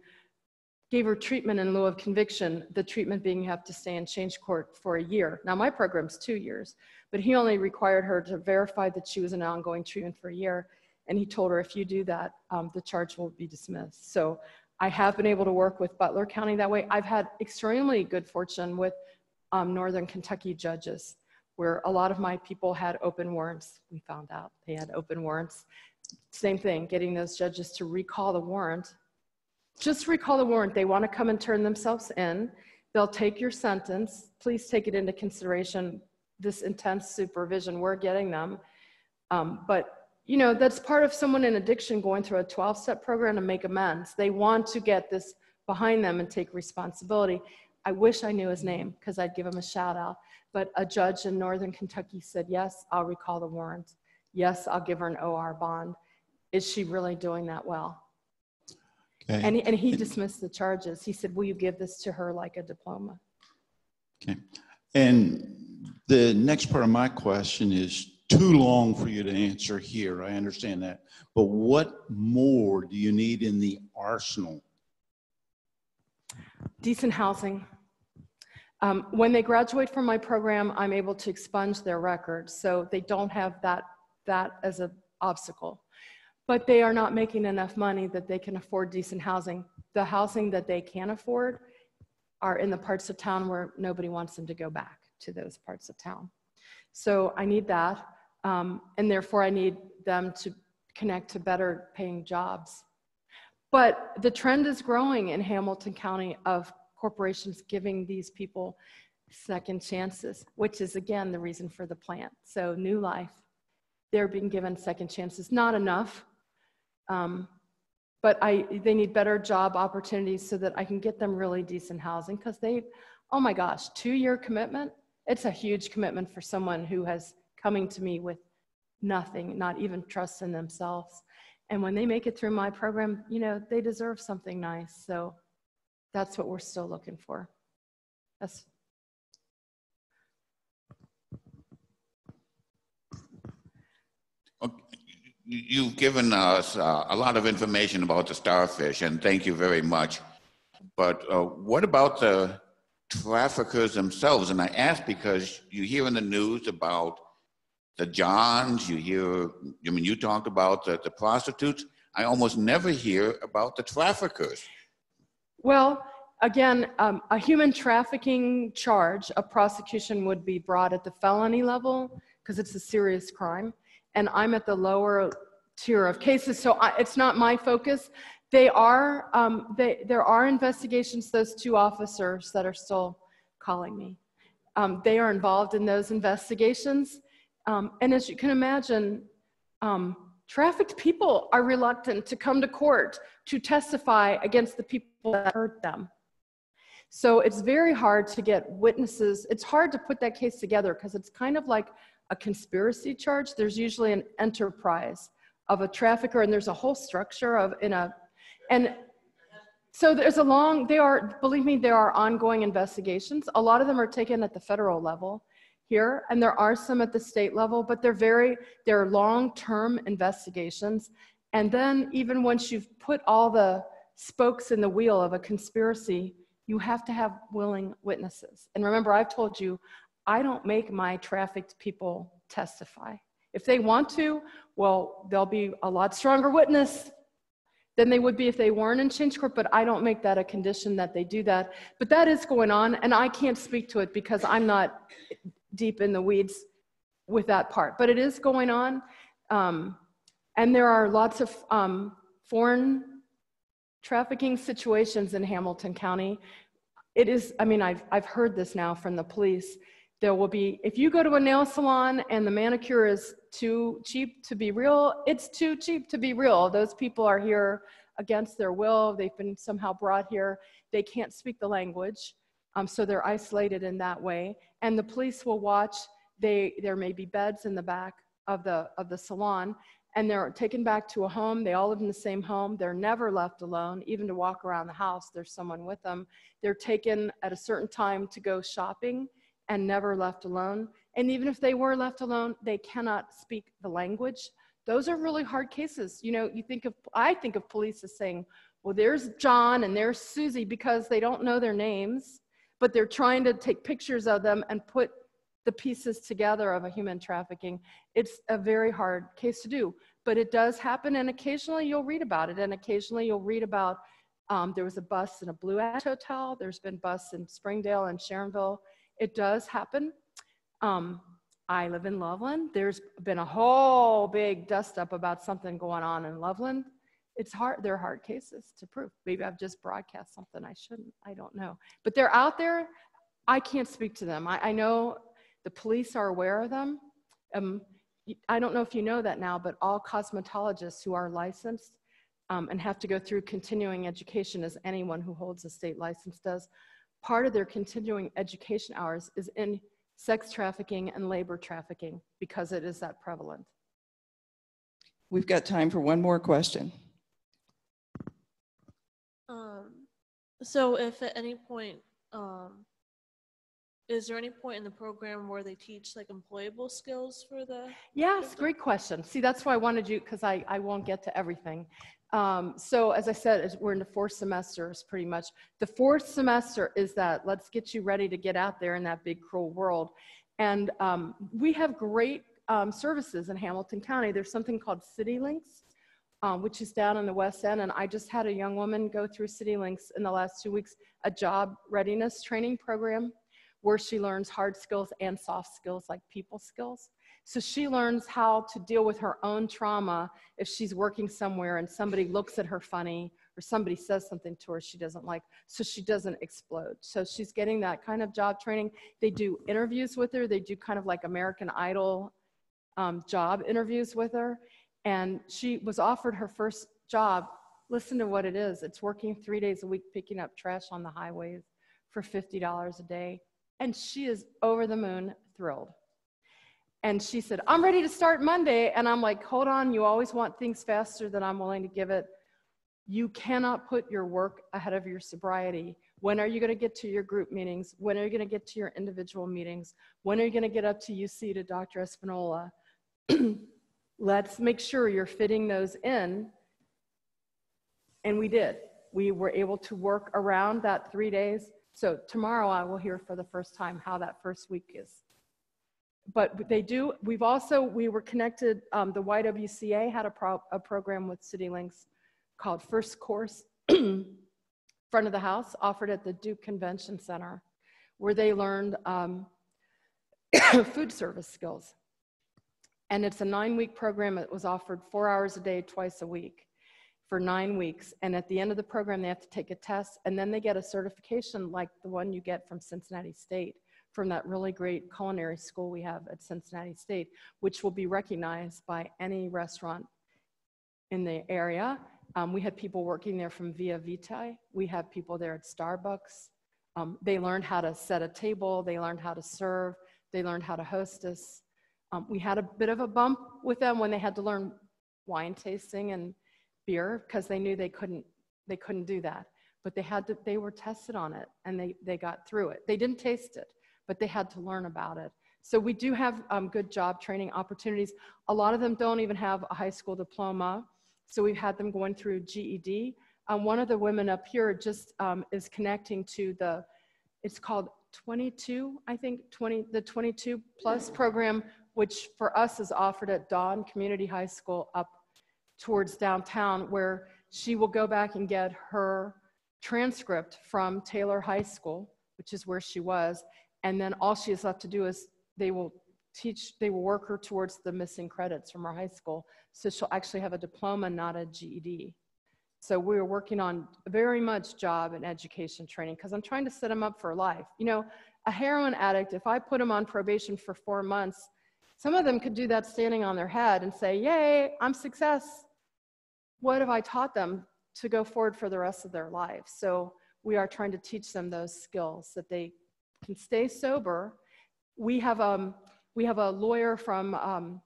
gave her treatment in lieu of conviction, the treatment being you have to stay in change court for a year. Now, my program's two years, but he only required her to verify that she was in ongoing treatment for a year. And he told her, if you do that, um, the charge will be dismissed. So I have been able to work with Butler County that way. I've had extremely good fortune with um, Northern Kentucky judges, where a lot of my people had open warrants. We found out they had open warrants. Same thing, getting those judges to recall the warrant. Just recall the warrant. They want to come and turn themselves in. They'll take your sentence. Please take it into consideration, this intense supervision we're getting them. Um, but you know, that's part of someone in addiction going through a 12 step program to make amends. They want to get this behind them and take responsibility. I wish I knew his name because I'd give him a shout out. But a judge in Northern Kentucky said, Yes, I'll recall the warrant. Yes, I'll give her an OR bond. Is she really doing that well? Okay. And, he- and he dismissed the charges. He said, Will you give this to her like a diploma? Okay. And the next part of my question is too long for you to answer here. I understand that. But what more do you need in the arsenal? Decent housing. Um, when they graduate from my program, I'm able to expunge their records, so they don't have that, that as an obstacle. But they are not making enough money that they can afford decent housing. The housing that they can afford are in the parts of town where nobody wants them to go back to those parts of town. So I need that, um, and therefore I need them to connect to better paying jobs. But the trend is growing in Hamilton County of corporations giving these people second chances, which is again the reason for the plant. So New Life, they're being given second chances. Not enough, um, but I they need better job opportunities so that I can get them really decent housing because they, oh my gosh, two year commitment. It's a huge commitment for someone who has coming to me with nothing, not even trust in themselves. And when they make it through my program, you know, they deserve something nice. So that's what we're still looking for. That's You- You've given us uh, a lot of information about the starfish, and thank you very much. But uh, what about the traffickers themselves? And I ask because you hear in the news about the Johns, you hear, I mean, you talked about the, the prostitutes. I almost never hear about the traffickers. Well, again, um, a human trafficking charge, a prosecution would be brought at the felony level because it's a serious crime. And I'm at the lower tier of cases, so I, it's not my focus. They are, um, they, there are investigations, those two officers that are still calling me. Um, they are involved in those investigations. Um, and as you can imagine, um, trafficked people are reluctant to come to court to testify against the people that hurt them. So it's very hard to get witnesses. It's hard to put that case together because it's kind of like a conspiracy charge. There's usually an enterprise of a trafficker and there's a whole structure of in a and so there's a long they are believe me there are ongoing investigations a lot of them are taken at the federal level here and there are some at the state level but they're very they're long-term investigations and then even once you've put all the spokes in the wheel of a conspiracy you have to have willing witnesses and remember i've told you i don't make my trafficked people testify if they want to well they'll be a lot stronger witness than they would be if they weren't in change court but i don't make that a condition that they do that but that is going on and i can't speak to it because i'm not deep in the weeds with that part, but it is going on. Um, and there are lots of um, foreign trafficking situations in Hamilton County. It is, I mean, I've, I've heard this now from the police. There will be, if you go to a nail salon and the manicure is too cheap to be real, it's too cheap to be real. Those people are here against their will. They've been somehow brought here. They can't speak the language. Um, so they're isolated in that way and the police will watch. They, there may be beds in the back of the, of the salon, and they're taken back to a home. They all live in the same home. They're never left alone, even to walk around the house. There's someone with them. They're taken at a certain time to go shopping and never left alone. And even if they were left alone, they cannot speak the language. Those are really hard cases. You know, you think of, I think of police as saying, well, there's John and there's Susie because they don't know their names but they're trying to take pictures of them and put the pieces together of a human trafficking. It's a very hard case to do, but it does happen, and occasionally you'll read about it, and occasionally you'll read about um, there was a bus in a Blue Ash Hotel, there's been bus in Springdale and Sharonville. It does happen. Um, I live in Loveland. There's been a whole big dust up about something going on in Loveland. It's hard they're hard cases to prove. Maybe i've just broadcast something i shouldn't i don't know. But they're out there. I can't speak to them. I, I know the police are aware of them. Um, i don't know if you know that now but all cosmetologists who are licensed um, and have to go through continuing education as anyone who holds a state license does part of their continuing education hours is in sex trafficking and labor trafficking because it is that prevalent We've got time for one more question. So if at any point, um, is there any point in the program where they teach like employable skills for the? Yes, great question. See, that's why I wanted you, because I, I won't get to everything. Um, so as I said, we're in the fourth semesters pretty much. The fourth semester is that let's get you ready to get out there in that big cruel world. And um, we have great um, services in Hamilton County. There's something called City Links um, which is down in the West End. And I just had a young woman go through City Links in the last two weeks, a job readiness training program where she learns hard skills and soft skills like people skills. So she learns how to deal with her own trauma if she's working somewhere and somebody looks at her funny or somebody says something to her she doesn't like, so she doesn't explode. So she's getting that kind of job training. They do interviews with her, they do kind of like American Idol um, job interviews with her and she was offered her first job. Listen to what it is it's working three days a week picking up trash on the highways for $50 a day. And she is over the moon thrilled. And she said, I'm ready to start Monday. And I'm like, hold on, you always want things faster than I'm willing to give it. You cannot put your work ahead of your sobriety. When are you going to get to your group meetings? When are you going to get to your individual meetings? When are you going to get up to UC to Dr. Espinola? let's make sure you're fitting those in. And we did. We were able to work around that three days. So tomorrow I will hear for the first time how that first week is. But they do, we've also, we were connected, um, the YWCA had a, pro, a program with CityLinks called First Course, front of the house, offered at the Duke Convention Center, where they learned um, food service skills. And it's a nine week program. It was offered four hours a day, twice a week for nine weeks. And at the end of the program, they have to take a test and then they get a certification like the one you get from Cincinnati State, from that really great culinary school we have at Cincinnati State, which will be recognized by any restaurant in the area. Um, we had people working there from Via Vite. We have people there at Starbucks. Um, they learned how to set a table. They learned how to serve. They learned how to hostess. Um, we had a bit of a bump with them when they had to learn wine tasting and beer because they knew they couldn't they couldn't do that. But they had to they were tested on it and they they got through it. They didn't taste it, but they had to learn about it. So we do have um, good job training opportunities. A lot of them don't even have a high school diploma. So we've had them going through GED. Um, one of the women up here just um, is connecting to the, it's called 22, I think, 20, the 22 plus program, which for us is offered at Dohn Community High School up towards downtown, where she will go back and get her transcript from Taylor High School, which is where she was. And then all she has left to do is they will teach, they will work her towards the missing credits from her high school. So she'll actually have a diploma, not a GED. So we're working on very much job and education training because I'm trying to set them up for life. You know, a heroin addict, if I put them on probation for four months, some of them could do that standing on their head and say, Yay, I'm success. What have I taught them to go forward for the rest of their lives? So we are trying to teach them those skills that they can stay sober. We have, um, we have a lawyer from um,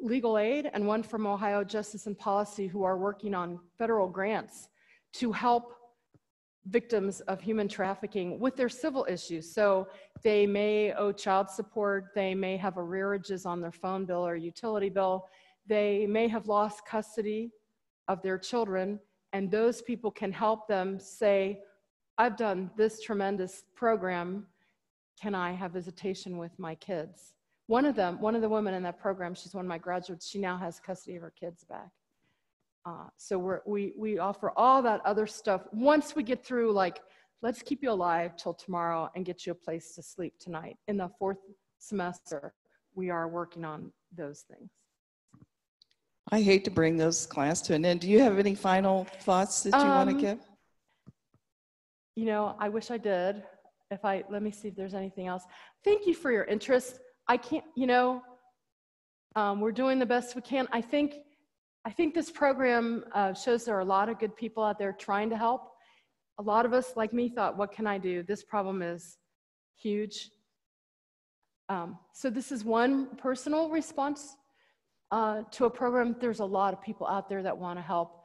Legal Aid and one from Ohio Justice and Policy who are working on federal grants to help victims of human trafficking with their civil issues. So they may owe child support, they may have arrearages on their phone bill or utility bill, they may have lost custody of their children, and those people can help them say, I've done this tremendous program. Can I have visitation with my kids? One of them, one of the women in that program, she's one of my graduates, she now has custody of her kids back. Uh, so we're, we, we offer all that other stuff. Once we get through, like, let's keep you alive till tomorrow and get you a place to sleep tonight. In the fourth semester, we are working on those things. I hate to bring this class to an end. Do you have any final thoughts that you want to Um, give? You know, I wish I did. If I, let me see if there's anything else. Thank you for your interest. I can't, you know, um, we're doing the best we can. I think, I think this program uh, shows there are a lot of good people out there trying to help. A lot of us, like me, thought, what can I do? This problem is huge. Um, so this is one personal response uh, to a program. There's a lot of people out there that want to help.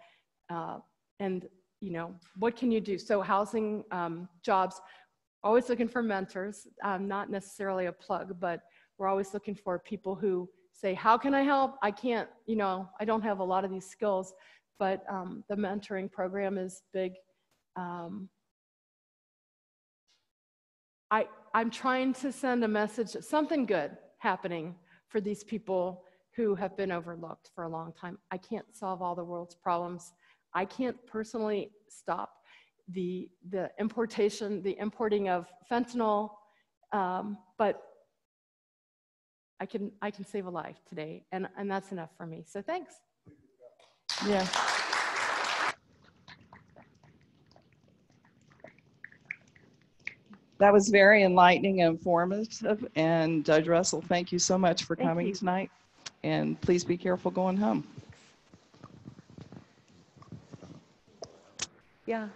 Uh, and, you know, what can you do? So housing, um, jobs, always looking for mentors, um, not necessarily a plug, but we're always looking for people who say, how can I help? I can't, you know, I don't have a lot of these skills, but um, the mentoring program is big. Um, I, I'm trying to send a message, something good happening for these people who have been overlooked for a long time. I can't solve all the world's problems. I can't personally stop the, the importation, the importing of fentanyl, um, but I can, I can save a life today, and, and that's enough for me. So thanks. Yeah. That was very enlightening and informative. And Judge Russell, thank you so much for Thank coming you. tonight. And please be careful going home. Yeah.